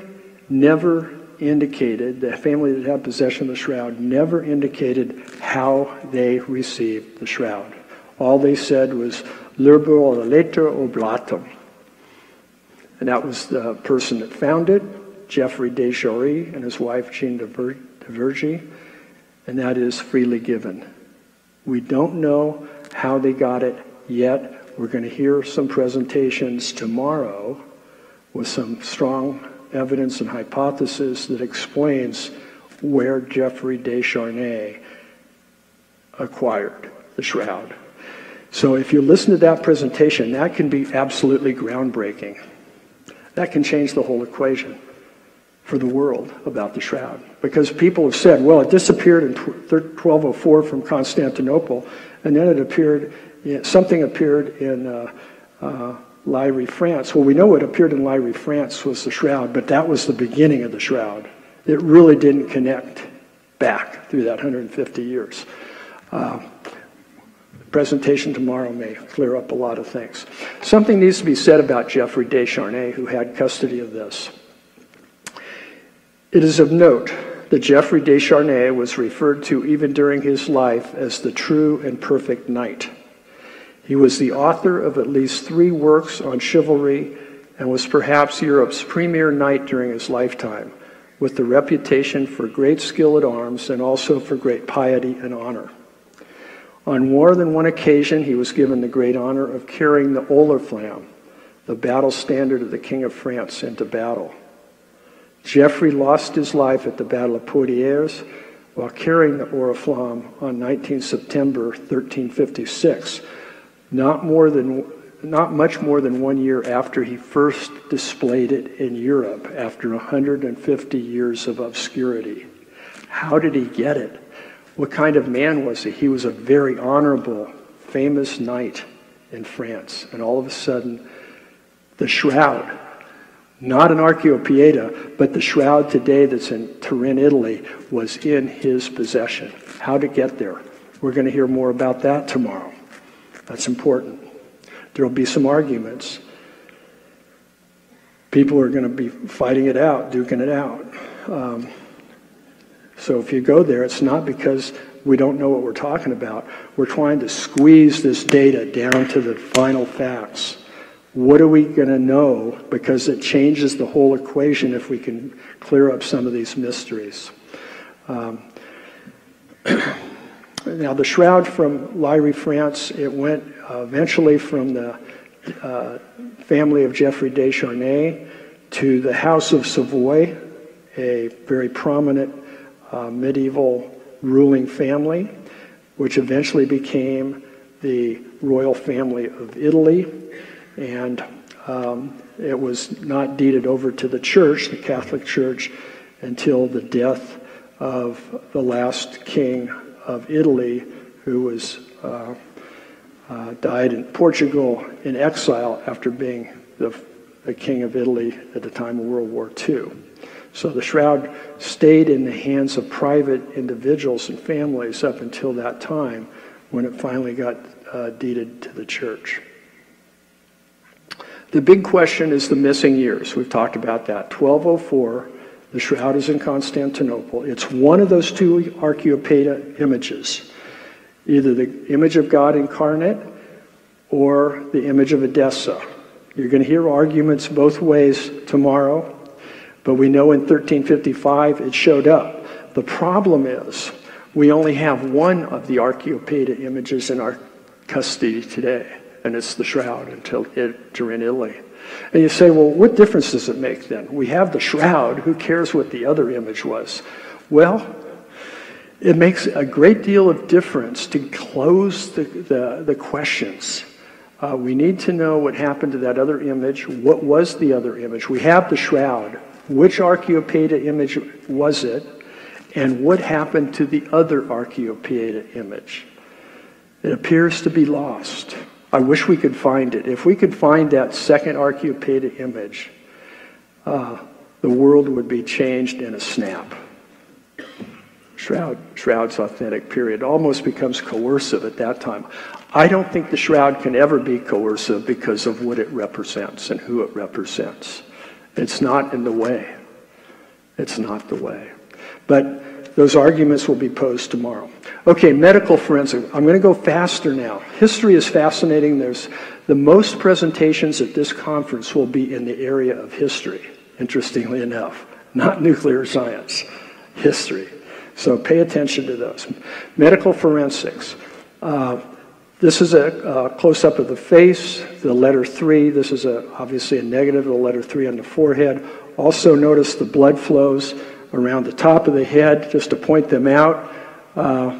never indicated, the family that had possession of the shroud never indicated how they received the shroud. All they said was, Liberaliter oblatum. And that was the person that found it, Geoffrey de Charny and his wife Jean de Vergy, and that is freely given. We don't know how they got it yet. We're going to hear some presentations tomorrow with some strong evidence and hypothesis that explains where Geoffrey de Charny acquired the shroud. So if you listen to that presentation, that can be absolutely groundbreaking. That can change the whole equation for the world about the shroud. Because people have said, well, it disappeared in 1204 from Constantinople, and then it appeared, something appeared in uh, uh, Lirey, France. Well, we know what appeared in Lirey, France was the shroud, but that was the beginning of the shroud. It really didn't connect back through that 150 years. Uh, presentation tomorrow may clear up a lot of things. Something needs to be said about Geoffrey de Charny, who had custody of this. It is of note that Geoffrey de Charny was referred to even during his life as the true and perfect knight. He was the author of at least three works on chivalry and was perhaps Europe's premier knight during his lifetime, with the reputation for great skill at arms and also for great piety and honor. On more than one occasion, he was given the great honor of carrying the Oriflamme, the battle standard of the King of France, into battle. Geoffrey lost his life at the Battle of Poitiers while carrying the Oriflamme on 19 September 1356, not more than not much more than one year after he first displayed it in Europe after 150 years of obscurity. How did he get it? What kind of man was he? He was a very honorable, famous knight in France. And all of a sudden, the shroud, not an Acheiropoieta, but the shroud today that's in Turin, Italy, was in his possession. How to get there? We're going to hear more about that tomorrow. That's important. There will be some arguments. People are going to be fighting it out, duking it out. Um, so if you go there, it's not because we don't know what we're talking about. We're trying to squeeze this data down to the final facts. What are we going to know? Because it changes the whole equation if we can clear up some of these mysteries. Um, now, the shroud from Lirey, France, it went uh, eventually from the uh, family of Geoffrey de Charny to the House of Savoy, a very prominent uh, medieval ruling family, which eventually became the royal family of Italy. And um, it was not deeded over to the church, the Catholic Church, until the death of the last king of Italy, who was uh, uh, died in Portugal in exile after being the, the king of Italy at the time of World War II. So the shroud stayed in the hands of private individuals and families up until that time when it finally got uh, deeded to the church. The big question is the missing years. We've talked about that. 1204, the shroud is in Constantinople. It's one of those two Acheiropoieta images either the image of God incarnate or the image of Edessa. You're going to hear arguments both ways tomorrow, but we know in 1355 it showed up. The problem is we only have one of the Acheiropoieta images in our custody today, and it's the shroud until during Italy. And you say, well, what difference does it make then? We have the shroud. Who cares what the other image was? Well, it makes a great deal of difference to close the, the, the questions. Uh, we need to know what happened to that other image. What was the other image? We have the shroud. Which Acheiropoieta image was it? And what happened to the other Acheiropoieta image? It appears to be lost. I wish we could find it. If we could find that second Acheiropoieta image, uh, the world would be changed in a snap. Shroud, Shroud's authentic period almost becomes coercive at that time. I don't think the Shroud can ever be coercive because of what it represents and who it represents. It's not in the way. It's not the way. But those arguments will be posed tomorrow. Okay, medical forensic. I'm going to go faster now. History is fascinating. There's the most presentations at this conference will be in the area of history, interestingly enough, not nuclear science, history. So pay attention to those. Medical forensics. Uh, this is a, a close up of the face, the letter three. This is a, obviously a negative, of the letter three on the forehead. Also, notice the blood flows around the top of the head, just to point them out. Uh,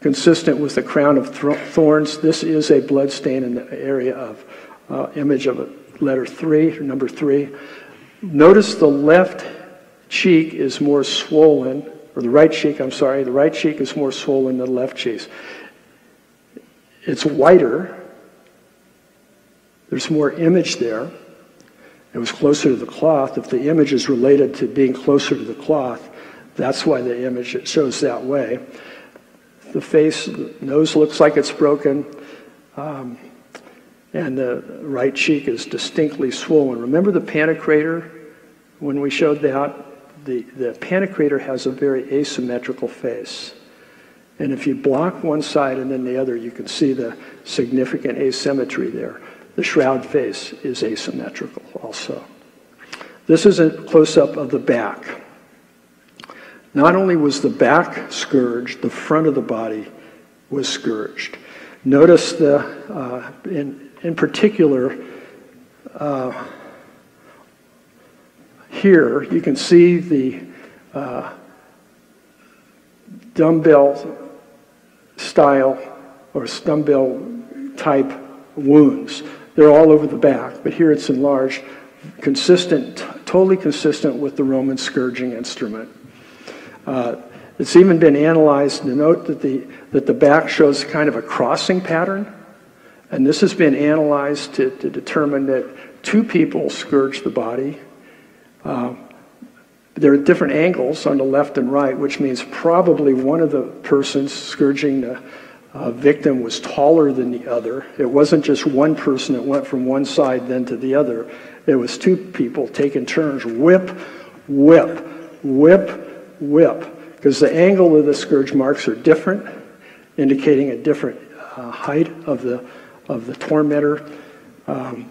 consistent with the crown of thorns, this is a blood stain in the area of uh, image of a letter three, number three. Notice the left cheek is more swollen or the right cheek, I'm sorry, the right cheek is more swollen than the left cheek. It's whiter. There's more image there. It was closer to the cloth. If the image is related to being closer to the cloth, that's why the image shows that way. The face, the nose looks like it's broken, um, and the right cheek is distinctly swollen. Remember the Pantocrator when we showed that? the, the Pantocrator has a very asymmetrical face. And if you block one side and then the other, you can see the significant asymmetry there. The shroud face is asymmetrical also. This is a close-up of the back. Not only was the back scourged, the front of the body was scourged. Notice the, uh, in, in particular, uh, here you can see the uh, dumbbell style or dumbbell type wounds. They're all over the back, but here it's enlarged, consistent, totally consistent with the Roman scourging instrument. Uh, it's even been analyzed to note that the, that the back shows kind of a crossing pattern. And this has been analyzed to, to determine that two people scourged the body. Uh, there are different angles on the left and right, which means probably one of the persons scourging the uh, victim was taller than the other. It wasn't just one person that went from one side then to the other. It was two people taking turns whip, whip, whip, whip. Because the angle of the scourge marks are different, indicating a different uh, height of the, of the tormentor. Um,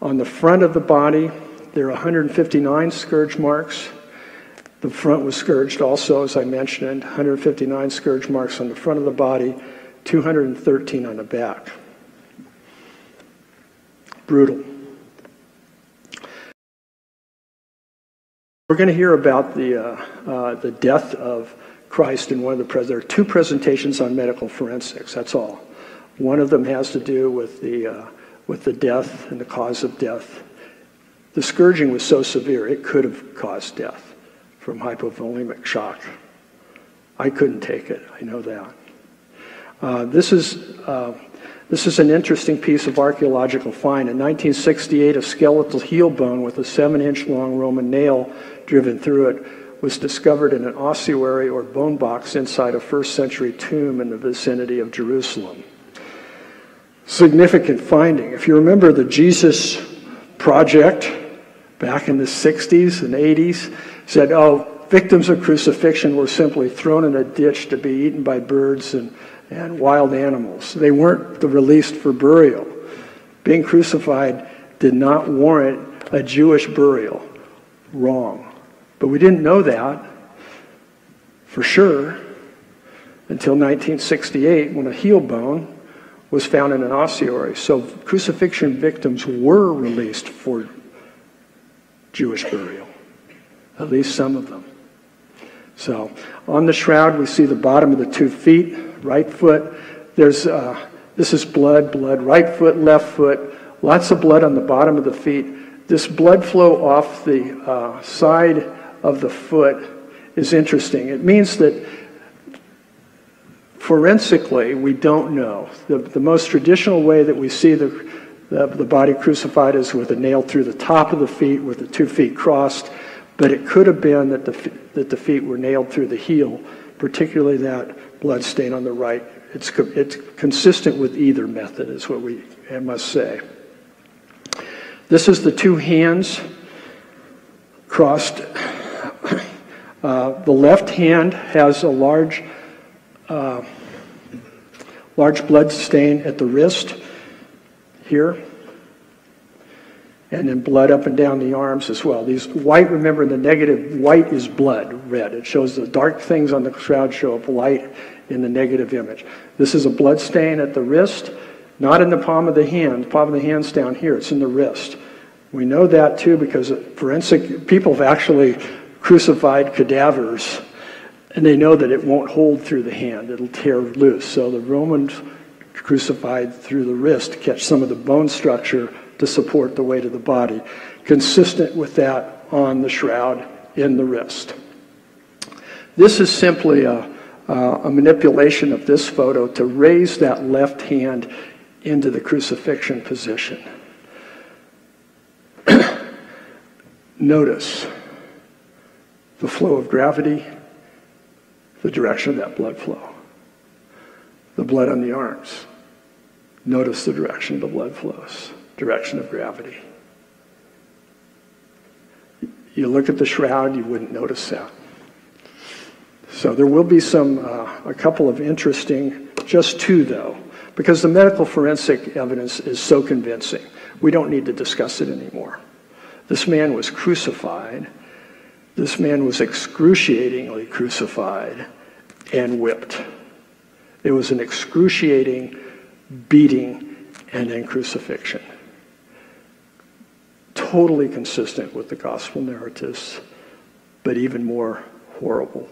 on the front of the body, there are 159 scourge marks. The front was scourged also, as I mentioned, 159 scourge marks on the front of the body, 213 on the back. Brutal. We're going to hear about the, uh, uh, the death of Christ in one of the pres- there are two presentations on medical forensics. That's all. One of them has to do with the uh, with the death and the cause of death. The scourging was so severe it could have caused death from hypovolemic shock. I couldn't take it. I know that. Uh, this is uh, this is an interesting piece of archaeological find. In 1968, a skeletal heel bone with a seven-inch long Roman nail driven through it was discovered in an ossuary or bone box inside a first-century tomb in the vicinity of Jerusalem. Significant finding. If you remember the Jesus Project back in the 60s and 80s, said, oh, victims of crucifixion were simply thrown in a ditch to be eaten by birds and, and wild animals. They weren't released for burial. Being crucified did not warrant a Jewish burial. Wrong. But we didn't know that for sure until 1968 when a heel bone was found in an ossuary. So crucifixion victims were released for Jewish burial at least some of them. So on the shroud, we see the bottom of the two feet, right foot. There's uh, this is blood, blood, right foot, left foot. Lots of blood on the bottom of the feet. This blood flow off the uh, side of the foot is interesting. It means that forensically, we don't know. The, the most traditional way that we see the, the, the body crucified is with a nail through the top of the feet, with the two feet crossed. But it could have been that the, that the feet were nailed through the heel, particularly that blood stain on the right. It's, it's consistent with either method, is what we I must say. This is the two hands crossed. Uh, the left hand has a large, uh, large blood stain at the wrist here and then blood up and down the arms as well. These white, remember the negative, white is blood, red. It shows the dark things on the shroud show up light in the negative image. This is a blood stain at the wrist, not in the palm of the hand. The palm of the hand's down here, it's in the wrist. We know that too because forensic people have actually crucified cadavers and they know that it won't hold through the hand, it'll tear loose. So the Romans crucified through the wrist to catch some of the bone structure to support the weight of the body, consistent with that on the shroud in the wrist. This is simply a, a manipulation of this photo to raise that left hand into the crucifixion position. Notice the flow of gravity, the direction of that blood flow, the blood on the arms. Notice the direction the blood flows direction of gravity. You look at the shroud, you wouldn't notice that. So there will be some, uh, a couple of interesting, just two though, because the medical forensic evidence is so convincing. We don't need to discuss it anymore. This man was crucified. This man was excruciatingly crucified and whipped. It was an excruciating beating and then crucifixion. Totally consistent with the gospel narratives, but even more horrible.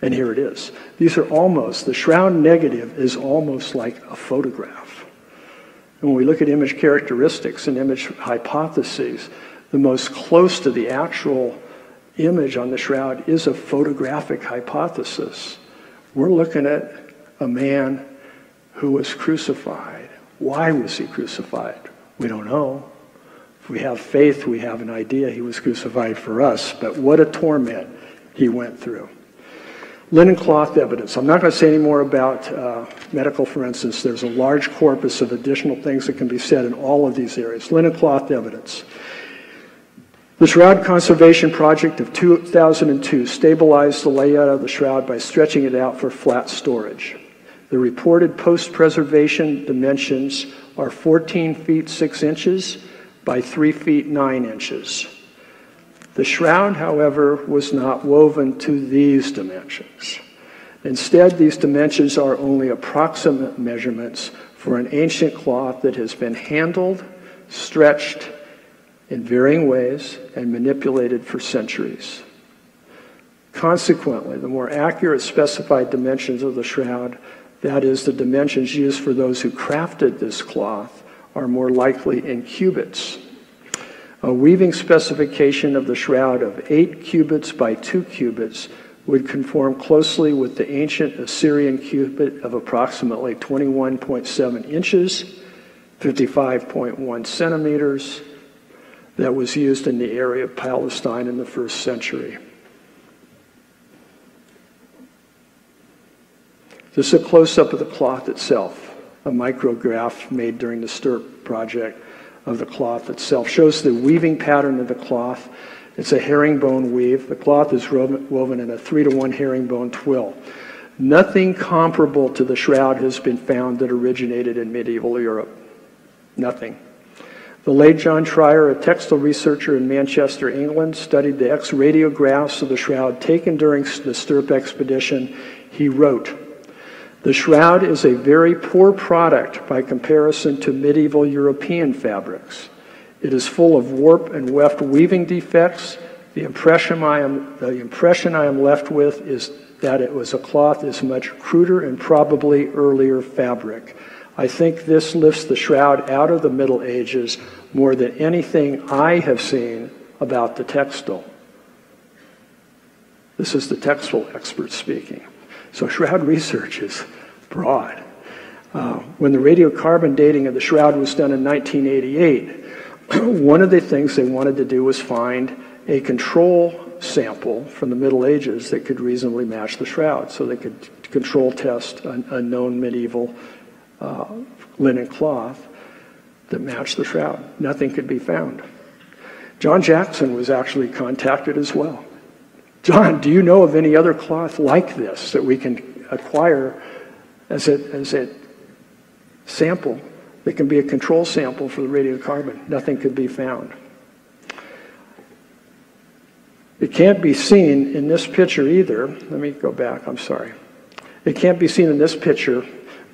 And here it is. These are almost, the shroud negative is almost like a photograph. And when we look at image characteristics and image hypotheses, the most close to the actual image on the shroud is a photographic hypothesis. We're looking at a man who was crucified. Why was he crucified? We don't know. We have faith, we have an idea he was crucified for us, but what a torment he went through. Linen cloth evidence. I'm not going to say any more about uh, medical forensics. There's a large corpus of additional things that can be said in all of these areas. Linen cloth evidence. The Shroud Conservation Project of 2002 stabilized the layout of the shroud by stretching it out for flat storage. The reported post-preservation dimensions are 14 feet 6 inches by 3 feet 9 inches. The shroud, however, was not woven to these dimensions. Instead, these dimensions are only approximate measurements for an ancient cloth that has been handled, stretched in varying ways, and manipulated for centuries. Consequently, the more accurate specified dimensions of the shroud, that is, the dimensions used for those who crafted this cloth, are more likely in cubits a weaving specification of the shroud of 8 cubits by 2 cubits would conform closely with the ancient Assyrian cubit of approximately 21.7 inches, 55.1 centimeters, that was used in the area of Palestine in the first century. This is a close up of the cloth itself, a micrograph made during the STURP project of the cloth itself. Shows the weaving pattern of the cloth. It's a herringbone weave. The cloth is woven in a three to one herringbone twill. Nothing comparable to the shroud has been found that originated in medieval Europe. Nothing. The late John Tyrer, a textile researcher in Manchester, England, studied the X radiographs of the shroud taken during the STURP expedition. He wrote, the shroud is a very poor product by comparison to medieval European fabrics. It is full of warp and weft weaving defects. The impression I am, the impression I am left with is that it was a cloth is much cruder and probably earlier fabric. I think this lifts the shroud out of the Middle Ages more than anything I have seen about the textile. This is the textile expert speaking. So shroud research is broad. Uh, when the radiocarbon dating of the shroud was done in 1988, one of the things they wanted to do was find a control sample from the Middle Ages that could reasonably match the shroud so they could control test a, a known medieval uh, linen cloth that matched the shroud. Nothing could be found. John Jackson was actually contacted as well. John, do you know of any other cloth like this that we can acquire as a, as a sample that can be a control sample for the radiocarbon? Nothing could be found. It can't be seen in this picture either. Let me go back, I'm sorry. It can't be seen in this picture,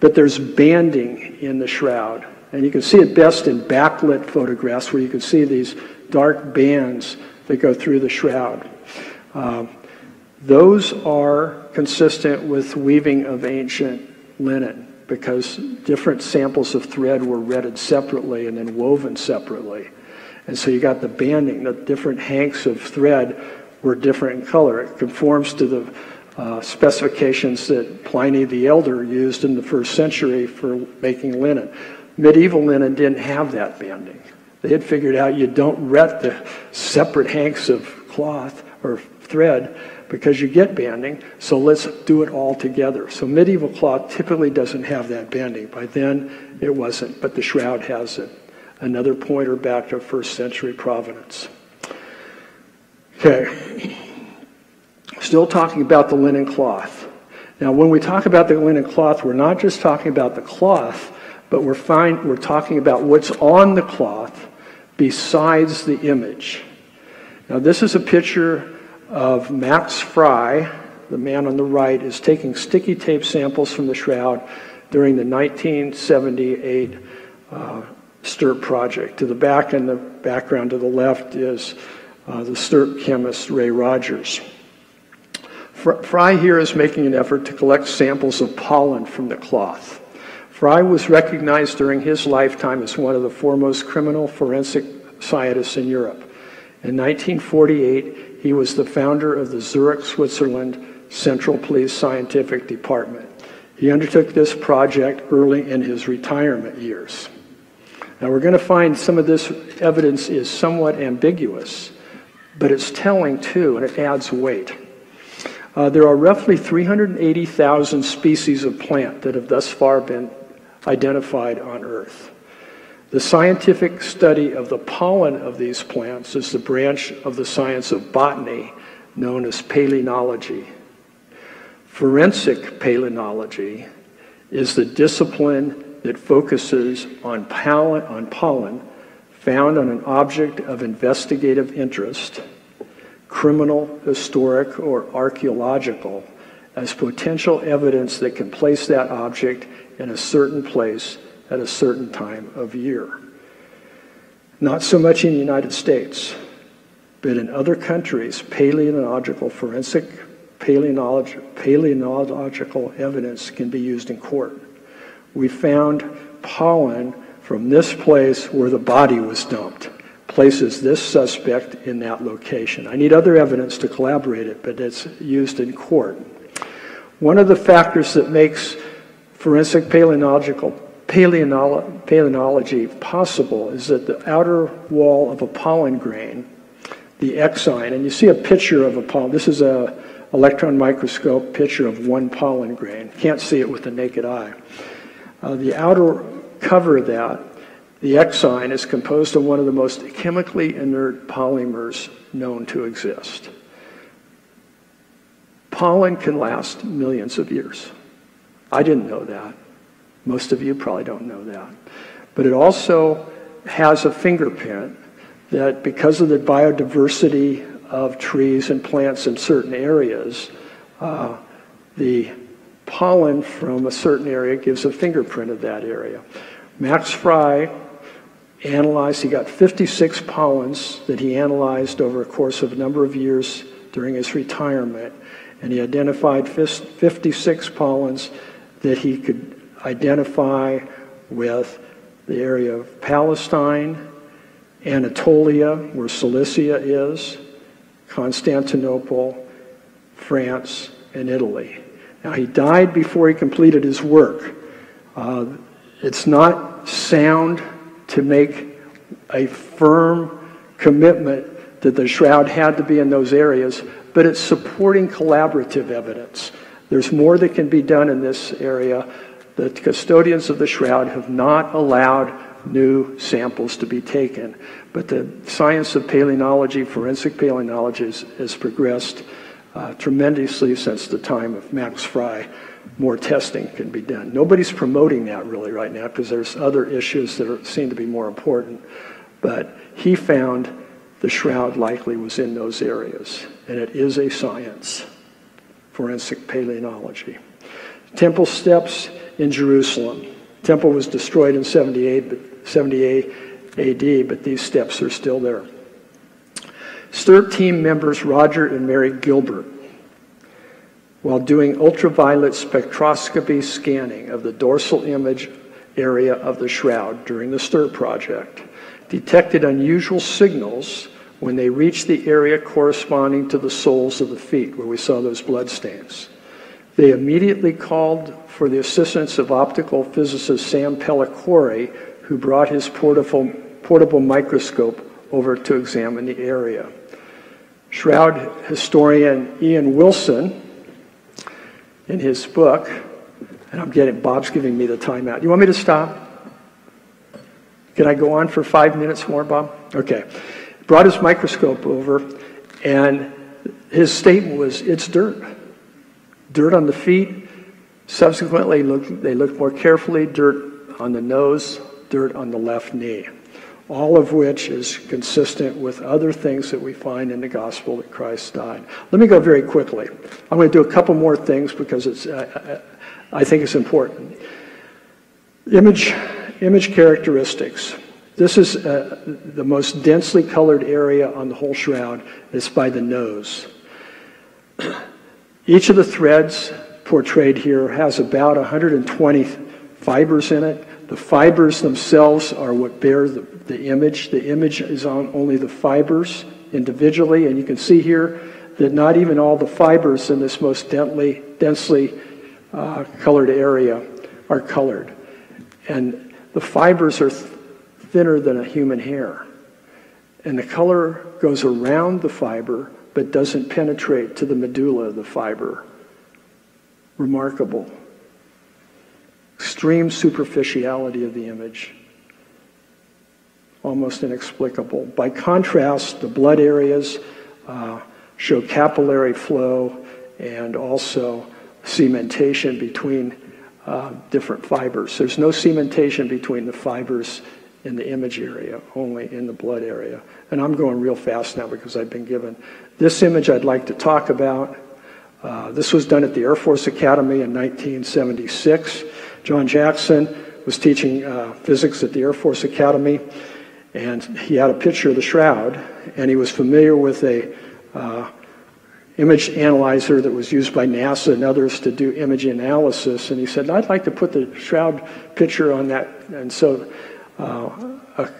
but there's banding in the shroud. And you can see it best in backlit photographs where you can see these dark bands that go through the shroud. Uh, those are consistent with weaving of ancient linen because different samples of thread were retted separately and then woven separately. And so you got the banding, the different hanks of thread were different in color. It conforms to the uh, specifications that Pliny the Elder used in the first century for making linen. Medieval linen didn't have that banding. They had figured out you don't ret the separate hanks of cloth or thread because you get banding, so let's do it all together. So medieval cloth typically doesn't have that banding. By then, it wasn't, but the shroud has it. Another pointer back to first century provenance. Okay. Still talking about the linen cloth. Now, when we talk about the linen cloth, we're not just talking about the cloth, but we're, find, we're talking about what's on the cloth besides the image. Now, this is a picture of Max Frei, the man on the right, is taking sticky tape samples from the shroud during the 1978 uh, STURP project. To the back and the background to the left is uh, the STURP chemist Ray Rogers. Frei here is making an effort to collect samples of pollen from the cloth. Frei was recognized during his lifetime as one of the foremost criminal forensic scientists in Europe. In 1948, he was the founder of the Zurich, Switzerland Central Police Scientific Department. He undertook this project early in his retirement years. Now, we're going to find some of this evidence is somewhat ambiguous, but it's telling too, and it adds weight. Uh, there are roughly 380,000 species of plant that have thus far been identified on Earth. The scientific study of the pollen of these plants is the branch of the science of botany known as palynology. Forensic palynology is the discipline that focuses on pollen, on pollen found on an object of investigative interest criminal, historic, or archaeological as potential evidence that can place that object in a certain place at a certain time of year. Not so much in the United States, but in other countries, paleontological, forensic paleontological evidence can be used in court. We found pollen from this place where the body was dumped places this suspect in that location. I need other evidence to collaborate it, but it's used in court. One of the factors that makes forensic paleontological paleontology possible is that the outer wall of a pollen grain, the exine, and you see a picture of a pollen. This is a electron microscope picture of one pollen grain. Can't see it with the naked eye. Uh, the outer cover of that the exine is composed of one of the most chemically inert polymers known to exist. Pollen can last millions of years. I didn't know that. Most of you probably don't know that. But it also has a fingerprint that because of the biodiversity of trees and plants in certain areas, uh, the pollen from a certain area gives a fingerprint of that area. Max Frei analyzed, he got 56 pollens that he analyzed over a course of a number of years during his retirement. And he identified 56 pollens that he could identify with the area of Palestine, Anatolia, where Cilicia is, Constantinople, France, and Italy. Now, he died before he completed his work. Uh, it's not sound to make a firm commitment that the shroud had to be in those areas, but it's supporting collaborative evidence. There's more that can be done in this area. The custodians of the shroud have not allowed new samples to be taken, but the science of palynology, forensic paleontology, has, has progressed uh, tremendously since the time of Max Frei more testing can be done. Nobody's promoting that really right now because there's other issues that are, seem to be more important. But he found the shroud likely was in those areas, and it is a science, forensic paleontology. Temple steps in Jerusalem. The Temple was destroyed in 78, but 78 AD, but these steps are still there. STURP team members Roger and Mary Gilbert while doing ultraviolet spectroscopy scanning of the dorsal image area of the shroud during the STURP project, detected unusual signals when they reached the area corresponding to the soles of the feet, where we saw those blood stains. They immediately called for the assistance of optical physicist Sam Pellicori, who brought his portable, portable microscope over to examine the area. Shroud historian Ian Wilson in his book, and I'm getting, Bob's giving me the timeout. Do you want me to stop? Can I go on for five minutes more, Bob? Okay. Brought his microscope over, and his statement was, it's dirt. Dirt on the feet. Subsequently, look, they looked more carefully, dirt on the nose, dirt on the left knee. All of which is consistent with other things that we find in the gospel that Christ died. Let me go very quickly. I'm going to do a couple more things because it's, uh, I think it's important. Image, image characteristics. This is uh, the most densely colored area on the whole shroud. It's by the nose. Each of the threads portrayed here has about 120 fibers in it. The fibers themselves are what bear the, the image. The image is on only the fibers individually, and you can see here that not even all the fibers in this most densely, densely uh, colored area are colored. And the fibers are th- thinner than a human hair. And the color goes around the fiber but doesn't penetrate to the medulla of the fiber. Remarkable. Extreme superficiality of the image. Almost inexplicable. By contrast, the blood areas uh, show capillary flow and also cementation between uh, different fibers. There's no cementation between the fibers in the image area, only in the blood area. And I'm going real fast now because I've been given this image I'd like to talk about. Uh, this was done at the Air Force Academy in 1976. John Jackson was teaching uh, physics at the Air Force Academy, and he had a picture of the shroud, and he was familiar with a uh, image analyzer that was used by NASA and others to do image analysis. And he said, I'd like to put the shroud picture on that. And so uh, a,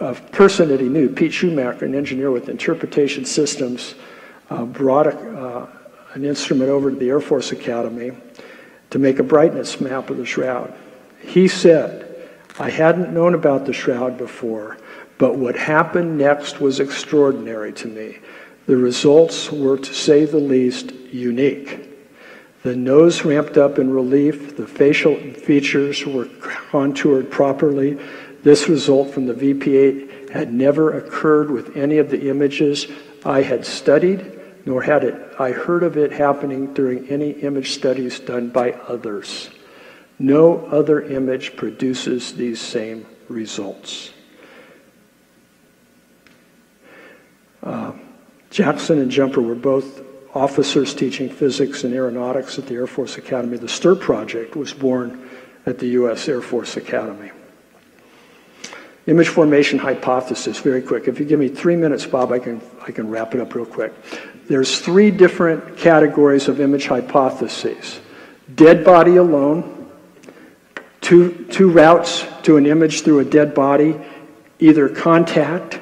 a, person that he knew, Pete Schumacher, an engineer with interpretation systems, uh, brought a, uh, an instrument over to the Air Force Academy to make a brightness map of the shroud. He said, I hadn't known about the shroud before, but what happened next was extraordinary to me. The results were, to say the least, unique. The nose ramped up in relief, the facial features were contoured properly. This result from the VP8 had never occurred with any of the images I had studied, nor had it, I heard of it happening during any image studies done by others. No other image produces these same results. Uh, Jackson and Jumper were both officers teaching physics and aeronautics at the Air Force Academy. The STURP project was born at the U.S. Air Force Academy. Image formation hypothesis, very quick. If you give me three minutes, Bob, I can, I can wrap it up real quick. There's three different categories of image hypotheses. Dead body alone, two, two routes to an image through a dead body, either contact,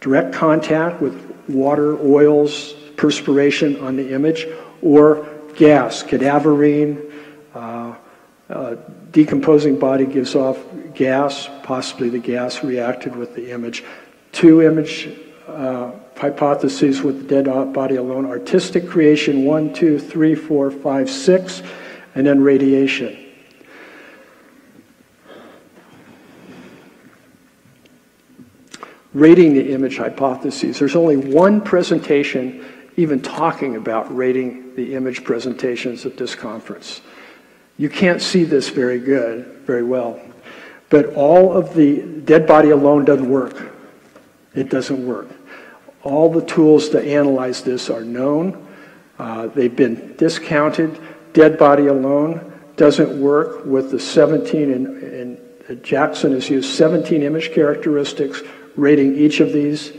direct contact with water, oils, perspiration on the image, or gas, cadaverine, uh, uh, decomposing body gives off gas, possibly the gas reacted with the image. Two image uh, hypotheses with the dead body alone artistic creation, one, two, three, four, five, six, and then radiation. rating the image hypotheses. There's only one presentation even talking about rating the image presentations at this conference. You can't see this very good, very well. But all of the dead body alone doesn't work. It doesn't work. All the tools to analyze this are known. Uh, they've been discounted. Dead body alone doesn't work with the 17, and, and Jackson has used 17 image characteristics rating each of these,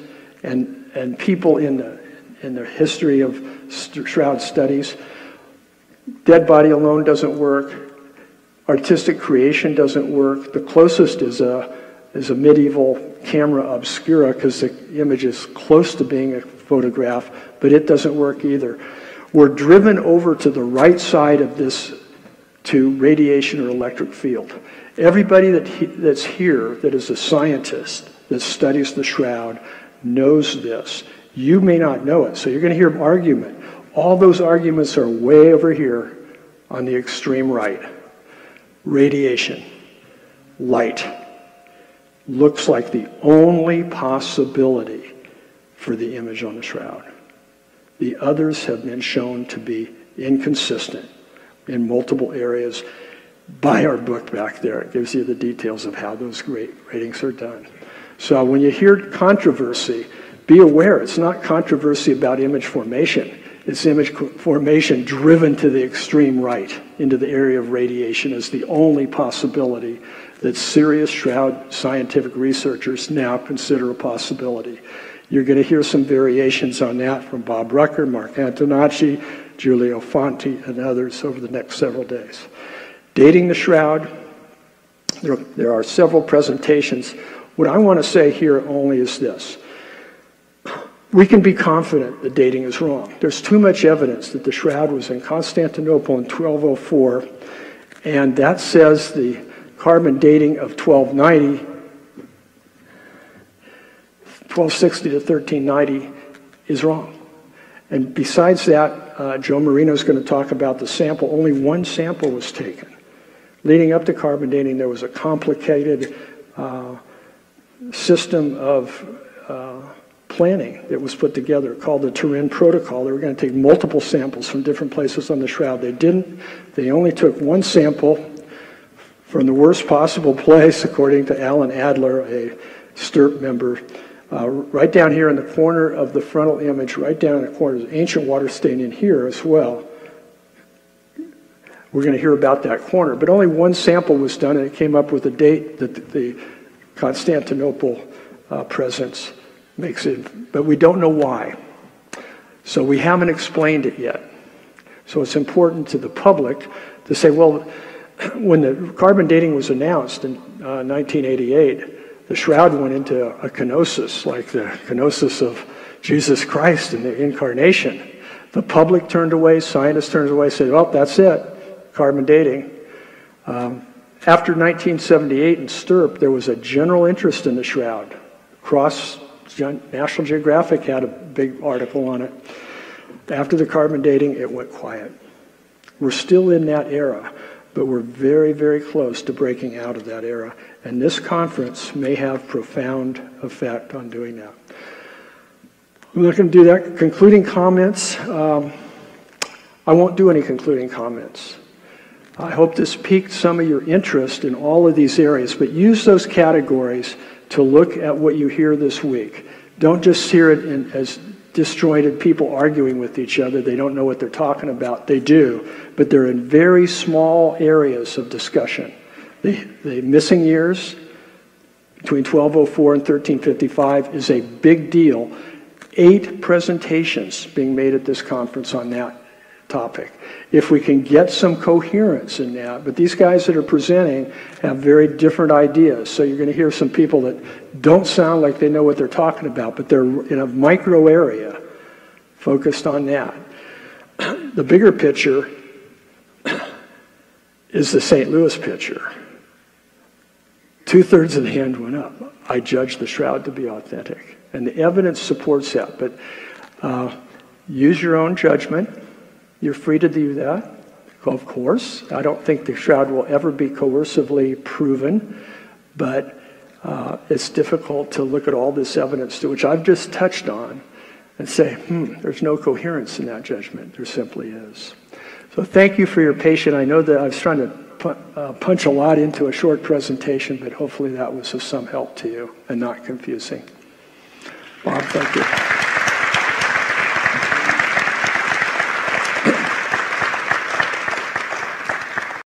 and, and people in the, in the history of shroud studies. Dead body alone doesn't work. Artistic creation doesn't work. The closest is a, is a medieval camera obscura because the image is close to being a photograph, but it doesn't work either. We're driven over to the right side of this to radiation or electric field. Everybody that he, that's here that is a scientist that studies the shroud knows this. You may not know it, so you're going to hear argument. All those arguments are way over here on the extreme right. Radiation, light, looks like the only possibility for the image on the shroud. The others have been shown to be inconsistent in multiple areas. Buy our book back there. It gives you the details of how those great ratings are done. So when you hear controversy, be aware it's not controversy about image formation. It's image formation driven to the extreme right into the area of radiation as the only possibility that serious shroud scientific researchers now consider a possibility. You're going to hear some variations on that from Bob Rucker, Mark Antonacci, Giulio Fanti, and others over the next several days. Dating the shroud, there, there are several presentations. What I want to say here only is this. We can be confident that dating is wrong. There's too much evidence that the shroud was in Constantinople in 1204, and that says the carbon dating of 1290, 1260 to 1390 is wrong. And besides that, uh, Joe Marino is going to talk about the sample. Only one sample was taken. Leading up to carbon dating, there was a complicated uh, system of uh, planning that was put together called the Turin Protocol. They were going to take multiple samples from different places on the shroud. They didn't. They only took one sample from the worst possible place, according to Alan Adler, a STURP member. Uh, right down here in the corner of the frontal image, right down in the corner, there's ancient water stain in here as well. We're going to hear about that corner. But only one sample was done, and it came up with a date that the Constantinople uh, presence makes it, but we don't know why. So we haven't explained it yet. So it's important to the public to say, well, when the carbon dating was announced in uh, 1988, the shroud went into a kenosis, like the kenosis of Jesus Christ and the incarnation. The public turned away, scientists turned away, said, well, that's it, carbon dating. Um, after 1978 in STURP, there was a general interest in the shroud. Cross National Geographic had a big article on it. After the carbon dating, it went quiet. We're still in that era but we're very, very close to breaking out of that era. And this conference may have profound effect on doing that. I'm not going to do that. Concluding comments. Um, I won't do any concluding comments. I hope this piqued some of your interest in all of these areas, but use those categories to look at what you hear this week. Don't just hear it in, as disjointed people arguing with each other. They don't know what they're talking about. They do, but they're in very small areas of discussion. The, the missing years between 1204 and 1355 is a big deal. Eight presentations being made at this conference on that topic. If we can get some coherence in that, but these guys that are presenting have very different ideas. So you're going to hear some people that don't sound like they know what they're talking about, but they're in a micro area focused on that. The bigger picture is the St. Louis picture. Two thirds of the hand went up. I judge the shroud to be authentic. And the evidence supports that. But uh, use your own judgment you're free to do that, of course. I don't think the shroud will ever be coercively proven, but uh, it's difficult to look at all this evidence to which I've just touched on and say, hmm, there's no coherence in that judgment. There simply is. So thank you for your patience. I know that I was trying to uh, punch a lot into a short presentation, but hopefully that was of some help to you and not confusing. Bob, thank you.